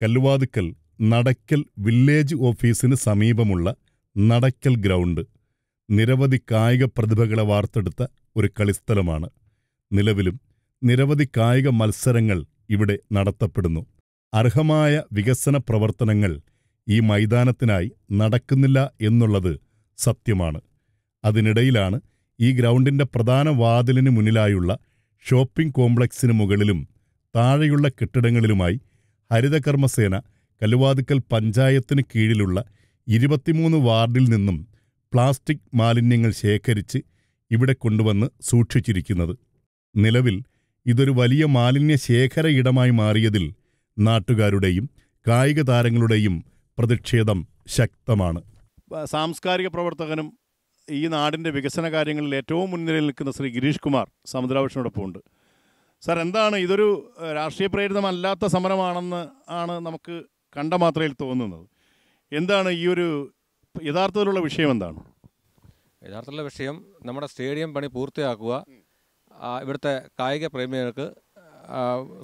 കല്ലുവാതുക്കൽ നടക്കൽ village ഓഫീസിന് സമീപമുള്ള നടക്കൽ ground. നിരവധി കായിക പ്രതിഭകളെ വാർത്തെടുത്ത ഒരു കളിസ്ഥലമാണ്. നിലവിലും നിരവധി കായിക മത്സരങ്ങൾ ഇവിടെ നടത്തപ്പെടുന്നു. അർഹമായ വികസന പ്രവർത്തനങ്ങൾ ഈ മൈതാനത്തിനായി നടക്കുന്നില്ല എന്നുള്ളത് സത്യമാണ്. അതിനിടയിലാണ് ഈ ഗ്രൗണ്ടിന്റെ പ്രധാന വാതിലിന് മുന്നിലായുള്ള ഷോപ്പിംഗ് കോംപ്ലക്സിന് മുകളിലും താഴെയുള്ള കെട്ടിടങ്ങളിലുമായി ഹരിതകർമ്മസേന കല്ലുവാതുക്കൽ പഞ്ചായത്തിന് കീഴിലുള്ള ഇരുപത്തിമൂന്ന് വാർഡിൽ നിന്നും പ്ലാസ്റ്റിക് മാലിന്യങ്ങൾ ശേഖരിച്ച് ഇവിടെ കൊണ്ടുവന്ന് സൂക്ഷിച്ചിരിക്കുന്നത്. നിലവിൽ ഇതൊരു വലിയ മാലിന്യ ശേഖര ഇടമായി മാറിയതിൽ നാട്ടുകാരുടെയും കായിക താരങ്ങളുടെയും പ്രതിഷേധം ശക്തമാണ്. സാംസ്കാരിക പ്രവർത്തകനും ഈ നാടിന്റെ വികസന കാര്യങ്ങളിൽ ഏറ്റവും മുൻനിരയിൽ നിൽക്കുന്ന ശ്രീ ഗിരീഷ് കുമാർ സമുദ്രാവിഷനോടൊപ്പം ഉണ്ട് സാർ എന്താണ് ഇതൊരു രാഷ്ട്രീയ പ്രേരിതമല്ലാത്ത സമരമാണെന്ന് ആണ് നമുക്ക് കണ്ട മാത്രയിൽ തോന്നുന്നത്. എന്താണ് ഈ ഒരു യഥാർത്ഥത്തിലുള്ള വിഷയം എന്താണ്? യഥാർത്ഥത്തിലുള്ള വിഷയം നമ്മുടെ സ്റ്റേഡിയം പണി പൂർത്തിയാക്കുക ഇവിടുത്തെ കായിക പ്രേമികൾക്ക്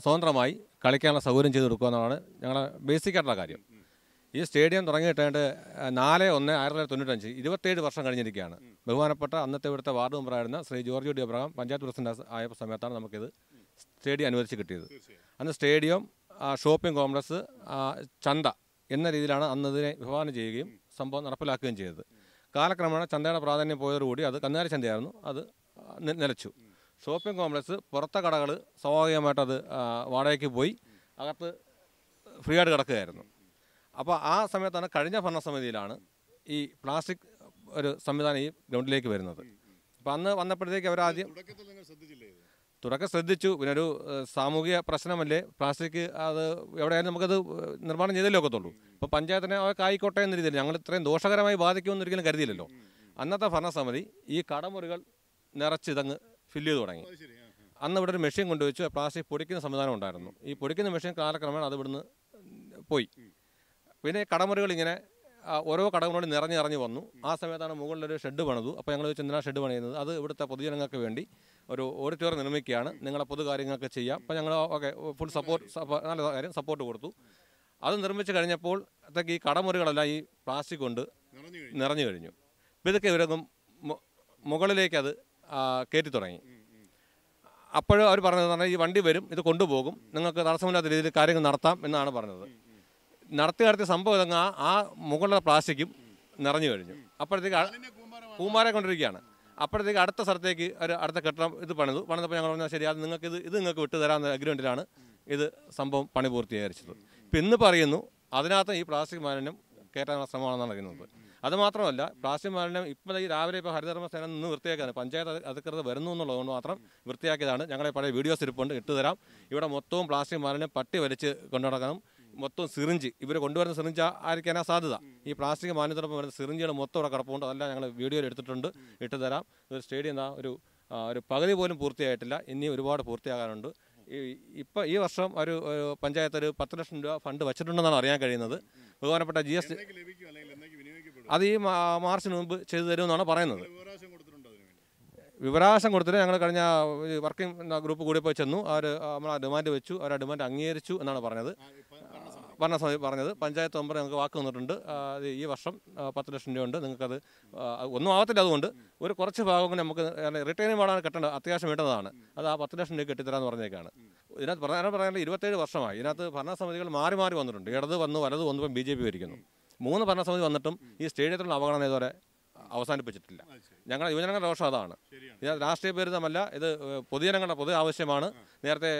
സ്വതന്ത്രമായി കളിക്കാനുള്ള സൗകര്യം ചെയ്തു കൊടുക്കുക എന്നതാണ് ഞങ്ങളുടെ ബേസിക് ആയിട്ടുള്ള കാര്യം. ഈ സ്റ്റേഡിയം തുടങ്ങിയിട്ടേണ്ട നാല് ഒന്ന് ആയിരത്തി തൊള്ളായിരത്തി തൊണ്ണൂറ്റഞ്ച് ഇരുപത്തേഴ് വർഷം കഴിഞ്ഞിരിക്കുകയാണ്. ബഹുമാനപ്പെട്ട അന്നത്തെ ഇവിടുത്തെ വാർഡ് മെമ്പറായിരുന്ന Shri George D Abraham panchayat president ആയ സമയത്താണ് നമുക്കിത് സ്റ്റേഡിയം അനുവദിച്ച് കിട്ടിയത്. അന്ന് സ്റ്റേഡിയം ഷോപ്പിംഗ് കോംപ്ലക്സ് ചന്ത എന്ന രീതിയിലാണ് അന്ന് ഇതിനെ വിഭാവനം ചെയ്യുകയും സംഭവം നടപ്പിലാക്കുകയും ചെയ്തത്. കാലക്രമേണ ചന്തയുടെ പ്രാധാന്യം പോയതോടുകൂടി അത് കന്നുകാലി ചന്തയായിരുന്നു. അത് നിലച്ചു. ഷോപ്പിംഗ് കോംപ്ലക്സ് പുറത്തെ കടകൾ സ്വാഭാവികമായിട്ട് അത് വാടകയ്ക്ക് പോയി അകത്ത് ഫ്രീ ആയിട്ട് കിടക്കുകയായിരുന്നു. അപ്പോൾ ആ സമയത്താണ് കഴിഞ്ഞ ഭരണസമിതിയിലാണ് ഈ പ്ലാസ്റ്റിക് ഒരു സംവിധാനം ഈ ഗ്രൗണ്ടിലേക്ക് വരുന്നത്. അപ്പോൾ അന്ന് വന്നപ്പോഴത്തേക്ക് അവരാദ്യം തുടക്കം ശ്രദ്ധിച്ചു. പിന്നെ ഒരു സാമൂഹിക പ്രശ്നമല്ലേ? പ്ലാസ്റ്റിക് അത് എവിടെയായാലും നമുക്കത് നിർമ്മാണം ചെയ്തല്ലേ ഒക്കത്തുള്ളൂ. ഇപ്പോൾ പഞ്ചായത്തിനെ ആയിക്കോട്ടെ എന്ന രീതിയിൽ ഞങ്ങൾ ഇത്രയും ദോഷകരമായി ബാധിക്കുമെന്ന് ഒരിക്കലും കരുതിയില്ലല്ലോ. അന്നത്തെ ഭരണസമിതി ഈ കടമുറികൾ നിറച്ച് ഇതങ്ങ് ഫില്ല് ചെയ്ത് തുടങ്ങി. അന്ന് ഇവിടെ ഒരു മെഷീൻ കൊണ്ടുവച്ചു. പ്ലാസ്റ്റിക് പൊടിക്കുന്ന സംവിധാനം ഉണ്ടായിരുന്നു. ഈ പൊടിക്കുന്ന മെഷീൻ കാലക്രമേണ അത് ഇവിടുന്ന് പോയി. പിന്നെ കടമുറികൾ ഇങ്ങനെ ഓരോ കടകളോട് നിറഞ്ഞ് നിറഞ്ഞ് വന്നു. ആ സമയത്താണ് മുകളിലൊരു ഷെഡ് പണിതു. അപ്പോൾ ഞങ്ങൾ ചോദിച്ചു ഷെഡ് പണിയുന്നത്? അത് ഇവിടുത്തെ പൊതുജനങ്ങൾക്ക് വേണ്ടി ഒരു ഓഡിറ്റോറിയം നിർമ്മിക്കുകയാണ്. നിങ്ങളെ പൊതു കാര്യങ്ങൾക്ക് ചെയ്യാം. അപ്പോൾ ഞങ്ങൾ ഓക്കെ ഫുൾ സപ്പോർട്ട് നല്ല കാര്യം സപ്പോർട്ട് കൊടുത്തു. അത് നിർമ്മിച്ച് കഴിഞ്ഞപ്പോൾ അതൊക്കെ ഈ കടമുറികളെല്ലാം ഈ പ്ലാസ്റ്റിക് കൊണ്ട് നിറഞ്ഞു കഴിഞ്ഞു. അപ്പോൾ ഇതൊക്കെ ഇവരൊന്നും മുകളിലേക്ക് അത് കയറ്റി തുടങ്ങി. അപ്പോഴും അവർ പറഞ്ഞത് പറഞ്ഞാൽ ഈ വണ്ടി വരും ഇത് കൊണ്ടുപോകും. നിങ്ങൾക്ക് തടസ്സമില്ലാത്ത രീതിയിൽ കാര്യങ്ങൾ നടത്താം എന്നാണ് പറഞ്ഞത്. നടത്തി നടത്തിയ സംഭവം ഇതങ്ങ് ആ മുകളിലെ പ്ലാസ്റ്റിക്കും നിറഞ്ഞു കഴിഞ്ഞു. അപ്പോഴത്തേക്ക് പൂമാരെ കൂമാരെ കൊണ്ടിരിക്കുകയാണ്. അപ്പോഴത്തേക്ക് അടുത്ത സ്ഥലത്തേക്ക് ഒരു അടുത്ത കെട്ടിടം ഇത് പണിതു. പണിതപ്പോൾ ഞങ്ങൾ പറഞ്ഞാൽ ശരി അത് നിങ്ങൾക്ക് ഇത് ഇത് നിങ്ങൾക്ക് വിട്ടു തരാമെന്ന അഗ്രിമെന്റിലാണ് ഇത് സംഭവം പണി പൂർത്തീകരിച്ചത്. ഇപ്പം ഇന്ന് പറയുന്നു അതിനകത്ത് ഈ പ്ലാസ്റ്റിക് മാലിന്യം കയറ്റാനുള്ള ശ്രമമാണെന്നാണ് അറിയുന്നത് അതുമാത്രമല്ല പ്ലാസ്റ്റിക് മാലിന്യം ഇപ്പോൾ ഈ രാവിലെ ഇപ്പോൾ ഹരിതകർമ്മ സേന നിന്ന് വൃത്തിയാക്കിയാണ് പഞ്ചായത്ത് അധികൃതർ വരുന്നു എന്നുള്ളതുകൊണ്ട് മാത്രം വൃത്തിയാക്കിയതാണ്. ഞങ്ങളെ പഴയ വീഡിയോസ് ഇരിപ്പുണ്ട് ഇട്ടുതരാം ഇവിടെ മൊത്തവും പ്ലാസ്റ്റിക് മാലിന്യം പട്ടി വലിച്ച് കൊണ്ടുനടക്കണം. മൊത്തം സിറിഞ്ച്. ഇവർ കൊണ്ടുവരുന്ന സിറിഞ്ച് ആയിരിക്കാനാ സാധ്യത. ഈ പ്ലാസ്റ്റിക് മാലിന്യത്തോടൊപ്പം വരുന്ന സിറിഞ്ചുകൾ മൊത്തം ഇവിടെ കിടപ്പുണ്ട്. അതെല്ലാം ഞങ്ങൾ വീഡിയോയിൽ എടുത്തിട്ടുണ്ട്. ഇട്ട് തരാം. ഒരു സ്റ്റേഡിയം ഒരു ഒരു പകുതി പോലും പൂർത്തിയായിട്ടില്ല. ഇനി ഒരുപാട് പൂർത്തിയാകാനുണ്ട്. ഈ ഇപ്പോൾ ഈ വർഷം ഒരു പഞ്ചായത്ത് ഒരു പത്ത് ലക്ഷം രൂപ ഫണ്ട് വെച്ചിട്ടുണ്ടെന്നാണ് അറിയാൻ കഴിയുന്നത്. ബഹുമാനപ്പെട്ട ജി എസ് അത് ഈ മാർച്ചിന് മുമ്പ് ചെയ്തു തരുമെന്നാണ് പറയുന്നത്. വിവരാശം കൊടുത്തിട്ട് ഞങ്ങൾ കഴിഞ്ഞ വർക്കിംഗ് ഗ്രൂപ്പ് കൂടി പോയി ചെന്നു. അവർ നമ്മൾ ആ ഡിമാൻഡ് വെച്ചു. അവർ ആ ഡിമാൻഡ് അംഗീകരിച്ചു എന്നാണ് പറഞ്ഞത്. ഭരണസമിതി പറഞ്ഞത്. പഞ്ചായത്ത് മെമ്പർ ഞങ്ങൾക്ക് വാക്ക് തന്നിട്ടുണ്ട്. ഈ വർഷം പത്ത് ലക്ഷം രൂപ ഉണ്ട് നിങ്ങൾക്കത് ഒന്നും ആവത്തില്ല അതുകൊണ്ട്. ഒരു കുറച്ച് ഭാഗം കൂടി നമുക്ക് റിട്ടേണിംഗ് വാടാൻ കെട്ടേണ്ടത്. അത്യാവശ്യം വേണ്ടതാണ്. അത് ആ പത്ത് ലക്ഷം രൂപ കെട്ടിത്തരാമെന്ന് പറഞ്ഞേക്കാണ്. ഇതിനകത്ത് പ്രധാനം പറയാനുള്ള ഇരുപത്തേഴ് വർഷമായി. ഇതിനകത്ത് ഭരണസമിതികൾ മാറി മാറി വന്നിട്ടുണ്ട്. ഇടത് വന്നു വലത് വന്നു ഇപ്പം ബി ജെ പി ഭരിക്കുന്നു. മൂന്ന് ഭരണസമിതി വന്നിട്ടും ഈ സ്റ്റേഡിയത്തിലുള്ള അവഗണന ഇതുവരെ അവസാനിപ്പിച്ചിട്ടില്ല. ഞങ്ങളുടെ യുവജനങ്ങളുടെ ദോഷം അതാണ്. ഇത് രാഷ്ട്രീയ പേരിതമല്ല ഇത് പൊതുജനങ്ങളുടെ പൊതു ആവശ്യമാണ്. നേരത്തെ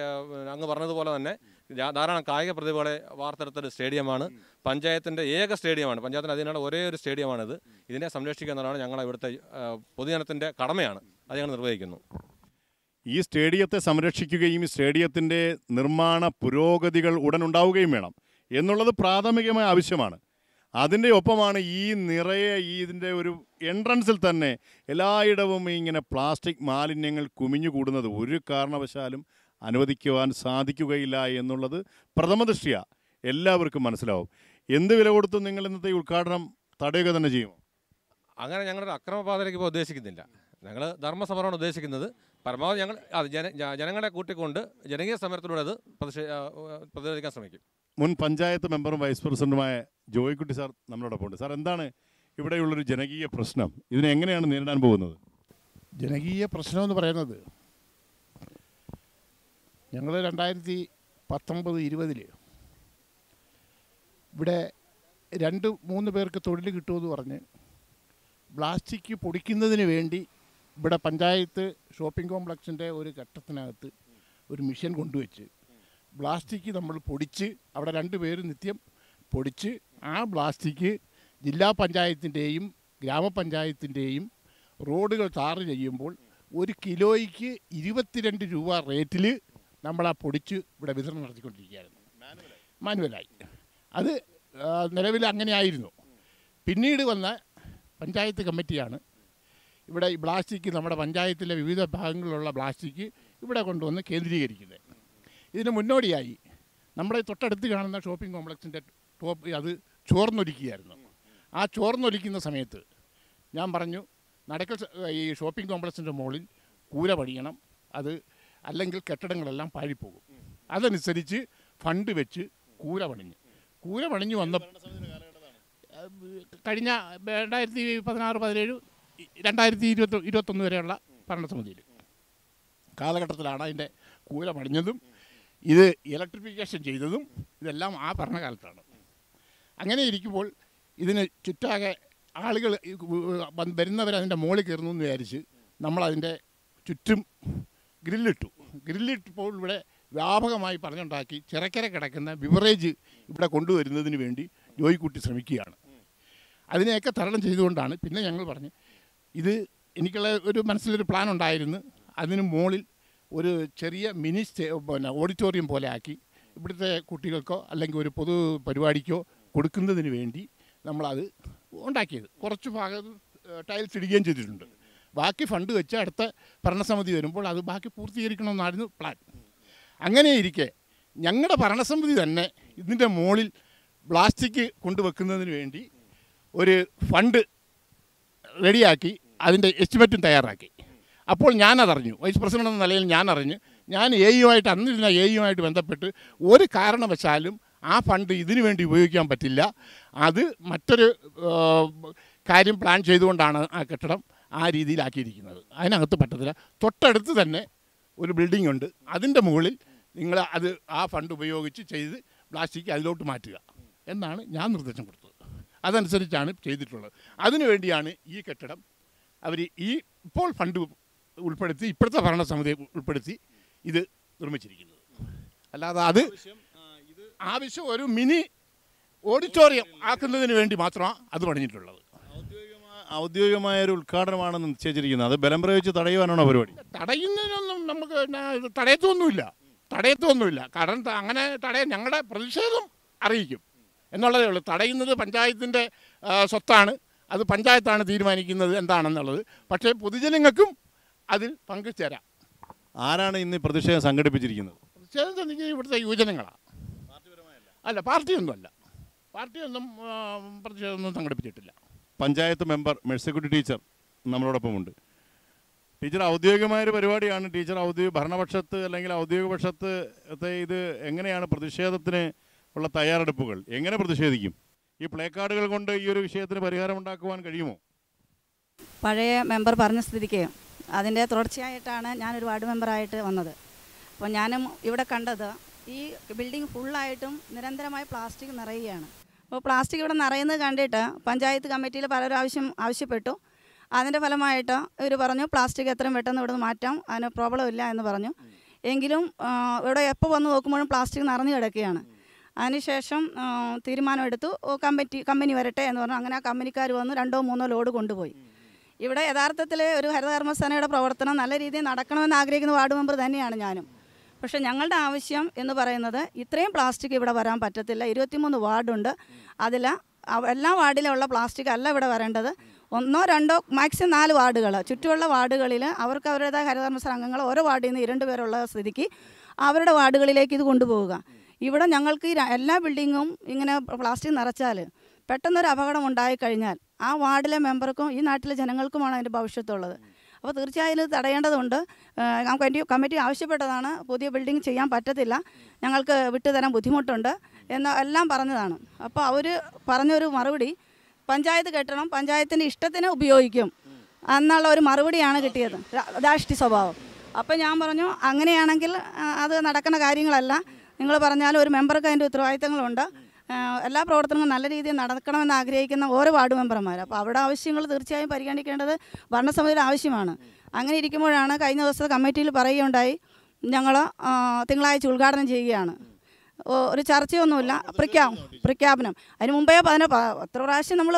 അങ്ങ് പറഞ്ഞതുപോലെ തന്നെ ധാരാളം കായിക പ്രതിഭകളെ വാർത്തെടുത്തൊരു സ്റ്റേഡിയമാണ്. പഞ്ചായത്തിന്റെ ഏക സ്റ്റേഡിയമാണ്. പഞ്ചായത്തിന് അതിനുള്ള ഒരേ ഒരു സ്റ്റേഡിയമാണിത്. ഇതിനെ സംരക്ഷിക്കുക എന്നതാണ് ഞങ്ങളുടെ ഇവിടുത്തെ പൊതുജനത്തിന്റെ കടമയാണ്. അത് ഞങ്ങൾ നിർവഹിക്കുന്നു. ഈ സ്റ്റേഡിയത്തെ സംരക്ഷിക്കുകയും ഈ സ്റ്റേഡിയത്തിന്റെ നിർമ്മാണ പുരോഗതികൾ ഉടൻ ഉണ്ടാവുകയും വേണം എന്നുള്ളത് പ്രാഥമികമായ ആവശ്യമാണ്. അതിന്റെ ഒപ്പമാണ് ഈ നിറയെ ഈ ഇതിന്റെ ഒരു എൻട്രൻസിൽ തന്നെ എല്ലായിടവും ഇങ്ങനെ പ്ലാസ്റ്റിക് മാലിന്യങ്ങൾ കുമിഞ്ഞു കൂടുന്നത് ഒരു കാരണവശാലും അനുവദിക്കുവാൻ സാധിക്കുകയില്ല എന്നുള്ളത് പ്രഥമദൃഷ്ടിയ. എല്ലാവർക്കും മനസ്സിലാവും. എന്ത് വില കൊടുത്തും നിങ്ങൾ ഇന്നത്തെ ഈ ഉദ്ഘാടനം തടയുക തന്നെ ചെയ്യുമോ അങ്ങനെ ഞങ്ങളൊരു അക്രമപാതയിലേക്ക് ഇപ്പോൾ ഉദ്ദേശിക്കുന്നില്ല. ഞങ്ങൾ ധർമ്മസമരമാണ് ഉദ്ദേശിക്കുന്നത്. പരമാവധി ഞങ്ങൾ അത് ജന ജനങ്ങളെ കൂട്ടിക്കൊണ്ട് ജനകീയ സമരത്തിലൂടെ അത് പ്രതിരോധിക്കാൻ ശ്രമിക്കും. മുൻ പഞ്ചായത്ത് മെമ്പറും വൈസ് പ്രസിഡന്റുമായ ജോയിക്കുട്ടി സാർ നമ്മളോടൊപ്പം ഉണ്ട്. സാർ എന്താണ് ഇവിടെയുള്ളൊരു ജനകീയ പ്രശ്നം? ഇതിനെ എങ്ങനെയാണ് നേരിടാൻ പോകുന്നത്? ജനകീയ പ്രശ്നം എന്ന് പറയുന്നത് ഞങ്ങൾ രണ്ടായിരത്തി പത്തൊമ്പത് ഇരുപതിൽ ഇവിടെ രണ്ട് മൂന്ന് പേർക്ക് തൊഴിൽ കിട്ടുമെന്ന് പറഞ്ഞ് പ്ലാസ്റ്റിക് പൊടിക്കുന്നതിന് വേണ്ടി ഇവിടെ പഞ്ചായത്ത് ഷോപ്പിംഗ് കോംപ്ലക്സിന്റെ ഒരു ഘട്ടത്തിനകത്ത് ഒരു മിഷൻ കൊണ്ടുവച്ച് പ്ലാസ്റ്റിക് നമ്മൾ പൊടിച്ച് അവിടെ രണ്ട് പേര് നിത്യം പൊടിച്ച് ആ പ്ലാസ്റ്റിക് ജില്ലാ പഞ്ചായത്തിന്റെയും ഗ്രാമപഞ്ചായത്തിന്റെയും റോഡുകൾ ടാർ ചെയ്യുമ്പോൾ ഒരു കിലോയ്ക്ക് ഇരുപത്തിരണ്ട് രൂപ റേറ്റിൽ നമ്മൾ ആ പൊടിച്ച് ഇവിടെ വിതരണം നടത്തിക്കൊണ്ടിരിക്കുകയായിരുന്നു. മാനുവലായി. അത് നിലവിൽ അങ്ങനെയായിരുന്നു പിന്നീട് വന്ന പഞ്ചായത്ത് കമ്മിറ്റിയാണ്. ഇവിടെ ഈ പ്ലാസ്റ്റിക് നമ്മുടെ പഞ്ചായത്തിലെ വിവിധ ഭാഗങ്ങളിലുള്ള പ്ലാസ്റ്റിക് ഇവിടെ കൊണ്ടുവന്ന് കേന്ദ്രീകരിക്കുന്നത്. ഇതിന് മുന്നോടിയായി നമ്മുടെ തൊട്ടടുത്ത് കാണുന്ന ഷോപ്പിംഗ് കോംപ്ലക്സിന്റെ ടോപ്പ് അത് ചോർന്നൊലിക്കുകയായിരുന്നു. ആ ചോർന്നൊലിക്കുന്ന സമയത്ത് ഞാൻ പറഞ്ഞു നടക്കൽ ഈ ഷോപ്പിംഗ് കോംപ്ലക്സിന്റെ മുകളിൽ കൂര പണിയണം. അത് അല്ലെങ്കിൽ കെട്ടിടങ്ങളെല്ലാം പാഴിപ്പോകും. അതനുസരിച്ച് ഫണ്ട് വെച്ച് കൂര പണിഞ്ഞു. കൂര പണിഞ്ഞു വന്ന കഴിഞ്ഞ രണ്ടായിരത്തി പതിനാറ് പതിനേഴ് രണ്ടായിരത്തി ഇരുപത്തി ഇരുപത്തൊന്ന് വരെയുള്ള ഭരണസമിതിയിൽ. കാലഘട്ടത്തിലാണ് അതിന്റെ കൂര പണിഞ്ഞതും ഇത് ഇലക്ട്രിഫിക്കേഷൻ ചെയ്തതും ഇതെല്ലാം ആ ഭരണകാലത്താണ്. അങ്ങനെ ഇരിക്കുമ്പോൾ ഇതിന് ചുറ്റാകെ ആളുകൾ വരുന്നവർ അതിന്റെ മുകളിൽ കയറുന്നു എന്ന് വിചാരിച്ച് നമ്മളതിന്റെ ചുറ്റും ഗ്രില്ലിട്ടു. ഗ്രില്ലിട്ടപ്പോൾ ഇവിടെ വ്യാപകമായി പറഞ്ഞുണ്ടാക്കി ചിറക്കര കിടക്കുന്ന ബിവറേജ് ഇവിടെ കൊണ്ടുവരുന്നതിന് വേണ്ടി ജോയിക്കുട്ടി ശ്രമിക്കുകയാണ്. അതിനെയൊക്കെ തരണം ചെയ്തുകൊണ്ടാണ് പിന്നെ ഞങ്ങൾ പറഞ്ഞ് ഇത് എനിക്കുള്ള ഒരു മനസ്സിലൊരു പ്ലാൻ ഉണ്ടായിരുന്നു. അതിന് മുകളിൽ ഒരു ചെറിയ മിനി സ്റ്റേ പിന്നെ ഓഡിറ്റോറിയം പോലെ ആക്കി ഇവിടുത്തെ കുട്ടികൾക്കോ അല്ലെങ്കിൽ ഒരു പൊതു പരിപാടിക്കോ കൊടുക്കുന്നതിന് വേണ്ടി നമ്മളത് ഉണ്ടാക്കിയത്. കുറച്ച് ഭാഗം ടൈൽസ് ഇടുകയും ചെയ്തിട്ടുണ്ട്. ബാക്കി ഫണ്ട് വെച്ച് അടുത്ത ഭരണസമിതി വരുമ്പോൾ അത് ബാക്കി പൂർത്തീകരിക്കണമെന്നായിരുന്നു പ്ലാൻ അങ്ങനെ ഇരിക്കെ ഞങ്ങളുടെ ഭരണസമിതി തന്നെ ഇതിന്റെ മുകളിൽ പ്ലാസ്റ്റിക് കൊണ്ടുവെക്കുന്നതിന് വേണ്ടി ഒരു ഫണ്ട് റെഡിയാക്കി അതിന്റെ എസ്റ്റിമേറ്റും തയ്യാറാക്കി. അപ്പോൾ ഞാനതറിഞ്ഞു. വൈസ് പ്രസിഡന്റ് എന്ന നിലയിൽ അറിഞ്ഞു ഞാൻ എ യുമായിട്ട് അന്നിരുന്ന എ യുമായിട്ട് ബന്ധപ്പെട്ട് ഒരു കാരണവശാലും ആ ഫണ്ട് ഇതിനു വേണ്ടി ഉപയോഗിക്കാൻ പറ്റില്ല. അത് മറ്റൊരു കാര്യം പ്ലാൻ ചെയ്തുകൊണ്ടാണ് ആ കെട്ടിടം ആ രീതിയിലാക്കിയിരിക്കുന്നത്. അതിനകത്ത് പറ്റത്തില്ല. തൊട്ടടുത്ത് തന്നെ ഒരു ബിൽഡിംഗ് ഉണ്ട്. അതിന്റെ മുകളിൽ നിങ്ങൾ അത് ആ ഫണ്ട് ഉപയോഗിച്ച് ചെയ്ത് പ്ലാസ്റ്റിക് അതിലോട്ട് മാറ്റുക എന്നാണ് ഞാൻ നിർദ്ദേശം കൊടുത്തത്. അതനുസരിച്ചാണ് ചെയ്തിട്ടുള്ളത്. അതിനുവേണ്ടിയാണ് ഈ കെട്ടിടം അവർ ഈ ഇപ്പോൾ ഫണ്ട് ഉൾപ്പെടുത്തി ഇപ്പോഴത്തെ ഭരണസമിതി ഉൾപ്പെടുത്തി ഇത് നിർമ്മിച്ചിരിക്കുന്നത്. അല്ലാതെ അത് ആവശ്യം ഒരു മിനി ഓഡിറ്റോറിയം ആക്കുന്നതിന് വേണ്ടി മാത്രമാണ് അത് പണിഞ്ഞിട്ടുള്ളത്. ഔദ്യോഗികമായ- ഒരു ഉദ്ഘാടനമാണെന്ന് നിശ്ചയിച്ചിരിക്കുന്നത്. അത് ബലം പ്രയോഗിച്ച് തടയുവാനാണോ പരിപാടി? തടയുന്നതിനൊന്നും നമുക്ക് തടയത്തൊന്നുമില്ല. തടയത്തൊന്നുമില്ല. കാരണം അങ്ങനെ തടയാൻ ഞങ്ങളുടെ പ്രതിഷേധം അറിയിക്കും. എന്നുള്ളതേ ഉള്ളൂ. തടയുന്നത് പഞ്ചായത്തിന്റെ സ്വത്താണ്. അത് പഞ്ചായത്താണ് തീരുമാനിക്കുന്നത് എന്താണെന്നുള്ളത്. പക്ഷേ പൊതുജനങ്ങൾക്കും അതിൽ പങ്കുചേരാം. ആരാണ് ഇന്ന് പ്രതിഷേധം സംഘടിപ്പിച്ചിരിക്കുന്നത്? പ്രതിഷേധം ചെന്നിട്ട് ഇവിടുത്തെ യുവജനങ്ങളാണ്. അല്ല പാർട്ടിയൊന്നുമല്ല. പാർട്ടിയൊന്നും പ്രതിഷേധമൊന്നും സംഘടിപ്പിച്ചിട്ടില്ല. പഞ്ചായത്ത് മെമ്പർ മെഴ്സിക്കുട്ടി ടീച്ചർ നമ്മളോടൊപ്പമുണ്ട്. ടീച്ചർ ഔദ്യോഗികമായൊരു പരിപാടിയാണ്. ടീച്ചർ ഔദ്യോഗിക ഭരണപക്ഷത്ത് അല്ലെങ്കിൽ ഔദ്യോഗിക പക്ഷത്ത് ഇത് എങ്ങനെയാണ് പ്രതിഷേധത്തിന് ഉള്ള തയ്യാറെടുപ്പുകൾ? എങ്ങനെ പ്രതിഷേധിക്കും? ഈ പ്ലേ കാർഡുകൾ കൊണ്ട് ഈ ഒരു വിഷയത്തിന് പരിഹാരം ഉണ്ടാക്കുവാൻ കഴിയുമോ? പഴയ മെമ്പർ പറഞ്ഞ സ്ഥിതിക്ക് അതിന്റെ തുടർച്ചയായിട്ടാണ് ഞാനൊരു വാർഡ് മെമ്പറായിട്ട് വന്നത്. അപ്പോൾ ഞാനും ഇവിടെ കണ്ടത് ഈ ബിൽഡിംഗ് ഫുള്ളായിട്ടും നിരന്തരമായി പ്ലാസ്റ്റിക് നിറയുകയാണ്. അപ്പോൾ പ്ലാസ്റ്റിക് ഇവിടെ നിറയുന്നത് കണ്ടിട്ട് പഞ്ചായത്ത് കമ്മിറ്റിയിൽ പലരും ആവശ്യം ആവശ്യപ്പെട്ടു. അതിന്റെ ഫലമായിട്ട് ഇവർ പറഞ്ഞു പ്ലാസ്റ്റിക് എത്രയും പെട്ടെന്ന് ഇവിടെ നിന്ന് മാറ്റാം അതിന് പ്രോബ്ലം ഇല്ല എന്ന് പറഞ്ഞു. എങ്കിലും ഇവിടെ എപ്പോൾ വന്ന് നോക്കുമ്പോഴും പ്ലാസ്റ്റിക് നിറഞ്ഞു കിടക്കുകയാണ്. അതിനുശേഷം തീരുമാനമെടുത്തു. കമ്പറ്റി കമ്പനി വരട്ടെ എന്ന് പറഞ്ഞു. അങ്ങനെ ആ കമ്പനിക്കാർ വന്ന് രണ്ടോ മൂന്നോ ലോഡ് കൊണ്ടുപോയി. ഇവിടെ യഥാർത്ഥത്തിൽ ഒരു ഹരിതകർമ്മസേനയുടെ പ്രവർത്തനം നല്ല രീതിയിൽ നടക്കണമെന്ന് ആഗ്രഹിക്കുന്ന വാർഡ് മെമ്പർ തന്നെയാണ് ഞാനും. പക്ഷേ ഞങ്ങളുടെ ആവശ്യം എന്ന് പറയുന്നത് ഇത്രയും പ്ലാസ്റ്റിക് ഇവിടെ വരാൻ പറ്റത്തില്ല. ഇരുപത്തിമൂന്ന് വാർഡുണ്ട്. അതിൽ എല്ലാ വാർഡിലുള്ള പ്ലാസ്റ്റിക് അല്ല ഇവിടെ വരേണ്ടത്. ഒന്നോ രണ്ടോ മാക്സിമം നാല് വാർഡുകൾ ചുറ്റുമുള്ള വാർഡുകളിൽ അവർക്ക് അവരുടേതായ ഹരിതകർമ്മസേന അംഗങ്ങൾ ഓരോ വാർഡിൽ നിന്ന് ഇരണ്ട് പേരുള്ള സ്ഥിതിക്ക് അവരുടെ വാർഡുകളിലേക്ക് ഇത് കൊണ്ടുപോവുക. ഇവിടെ ഞങ്ങൾക്ക് എല്ലാ ബിൽഡിങ്ങും ഇങ്ങനെ പ്ലാസ്റ്റിക് നിറച്ചാൽ പെട്ടെന്നൊരു അപകടം ഉണ്ടായിക്കഴിഞ്ഞാൽ ആ വാർഡിലെ മെമ്പർക്കും ഈ നാട്ടിലെ ജനങ്ങൾക്കുമാണ് അതിന്റെ ഭവിഷ്യത്തുള്ളത്. അപ്പോൾ തീർച്ചയായും ഇത് തടയേണ്ടതുണ്ട്. Committee committee ആവശ്യപ്പെട്ടതാണ്. പുതിയ ബിൽഡിംഗ് ചെയ്യാൻ പറ്റത്തില്ല. ഞങ്ങൾക്ക് വിട്ടുതരാൻ ബുദ്ധിമുട്ടുണ്ട് എന്ന് എല്ലാം പറഞ്ഞതാണ്. അപ്പോൾ അവർ പറഞ്ഞൊരു മറുപടി പഞ്ചായത്ത് കെട്ടണം. പഞ്ചായത്തിന്റെ ഇഷ്ടത്തിന് ഉപയോഗിക്കും. എന്നുള്ള ഒരു മറുപടിയാണ് കിട്ടിയത്. രാഷ്ട്രീയ സ്വഭാവം. അപ്പോൾ ഞാൻ പറഞ്ഞു അങ്ങനെയാണെങ്കിൽ അത് നടക്കുന്ന കാര്യങ്ങളല്ല. നിങ്ങൾ പറഞ്ഞാലും ഒരു മെമ്പർക്ക് അതിന്റെ ഉത്തരവാദിത്തങ്ങളുണ്ട്. എല്ലാ പ്രവർത്തനങ്ങളും നല്ല രീതിയിൽ നടക്കണമെന്ന് ആഗ്രഹിക്കുന്ന ഓരോ വാർഡ് മെമ്പർമാർ. അപ്പോൾ അവിടെ ആവശ്യങ്ങൾ തീർച്ചയായും പരിഗണിക്കേണ്ടത് ഭരണസമിതിയിൽ ആവശ്യമാണ്. അങ്ങനെ ഇരിക്കുമ്പോഴാണ് കഴിഞ്ഞ ദിവസത്തെ കമ്മിറ്റിയിൽ പറയുകയുണ്ടായി ഞങ്ങൾ തിങ്കളാഴ്ച ഉദ്ഘാടനം ചെയ്യുകയാണ്. ഒരു ചർച്ചയൊന്നുമില്ല. പ്രഖ്യാ പ്രഖ്യാപനം അതിന് മുമ്പേ പതിനെ എത്ര പ്രാവശ്യം നമ്മൾ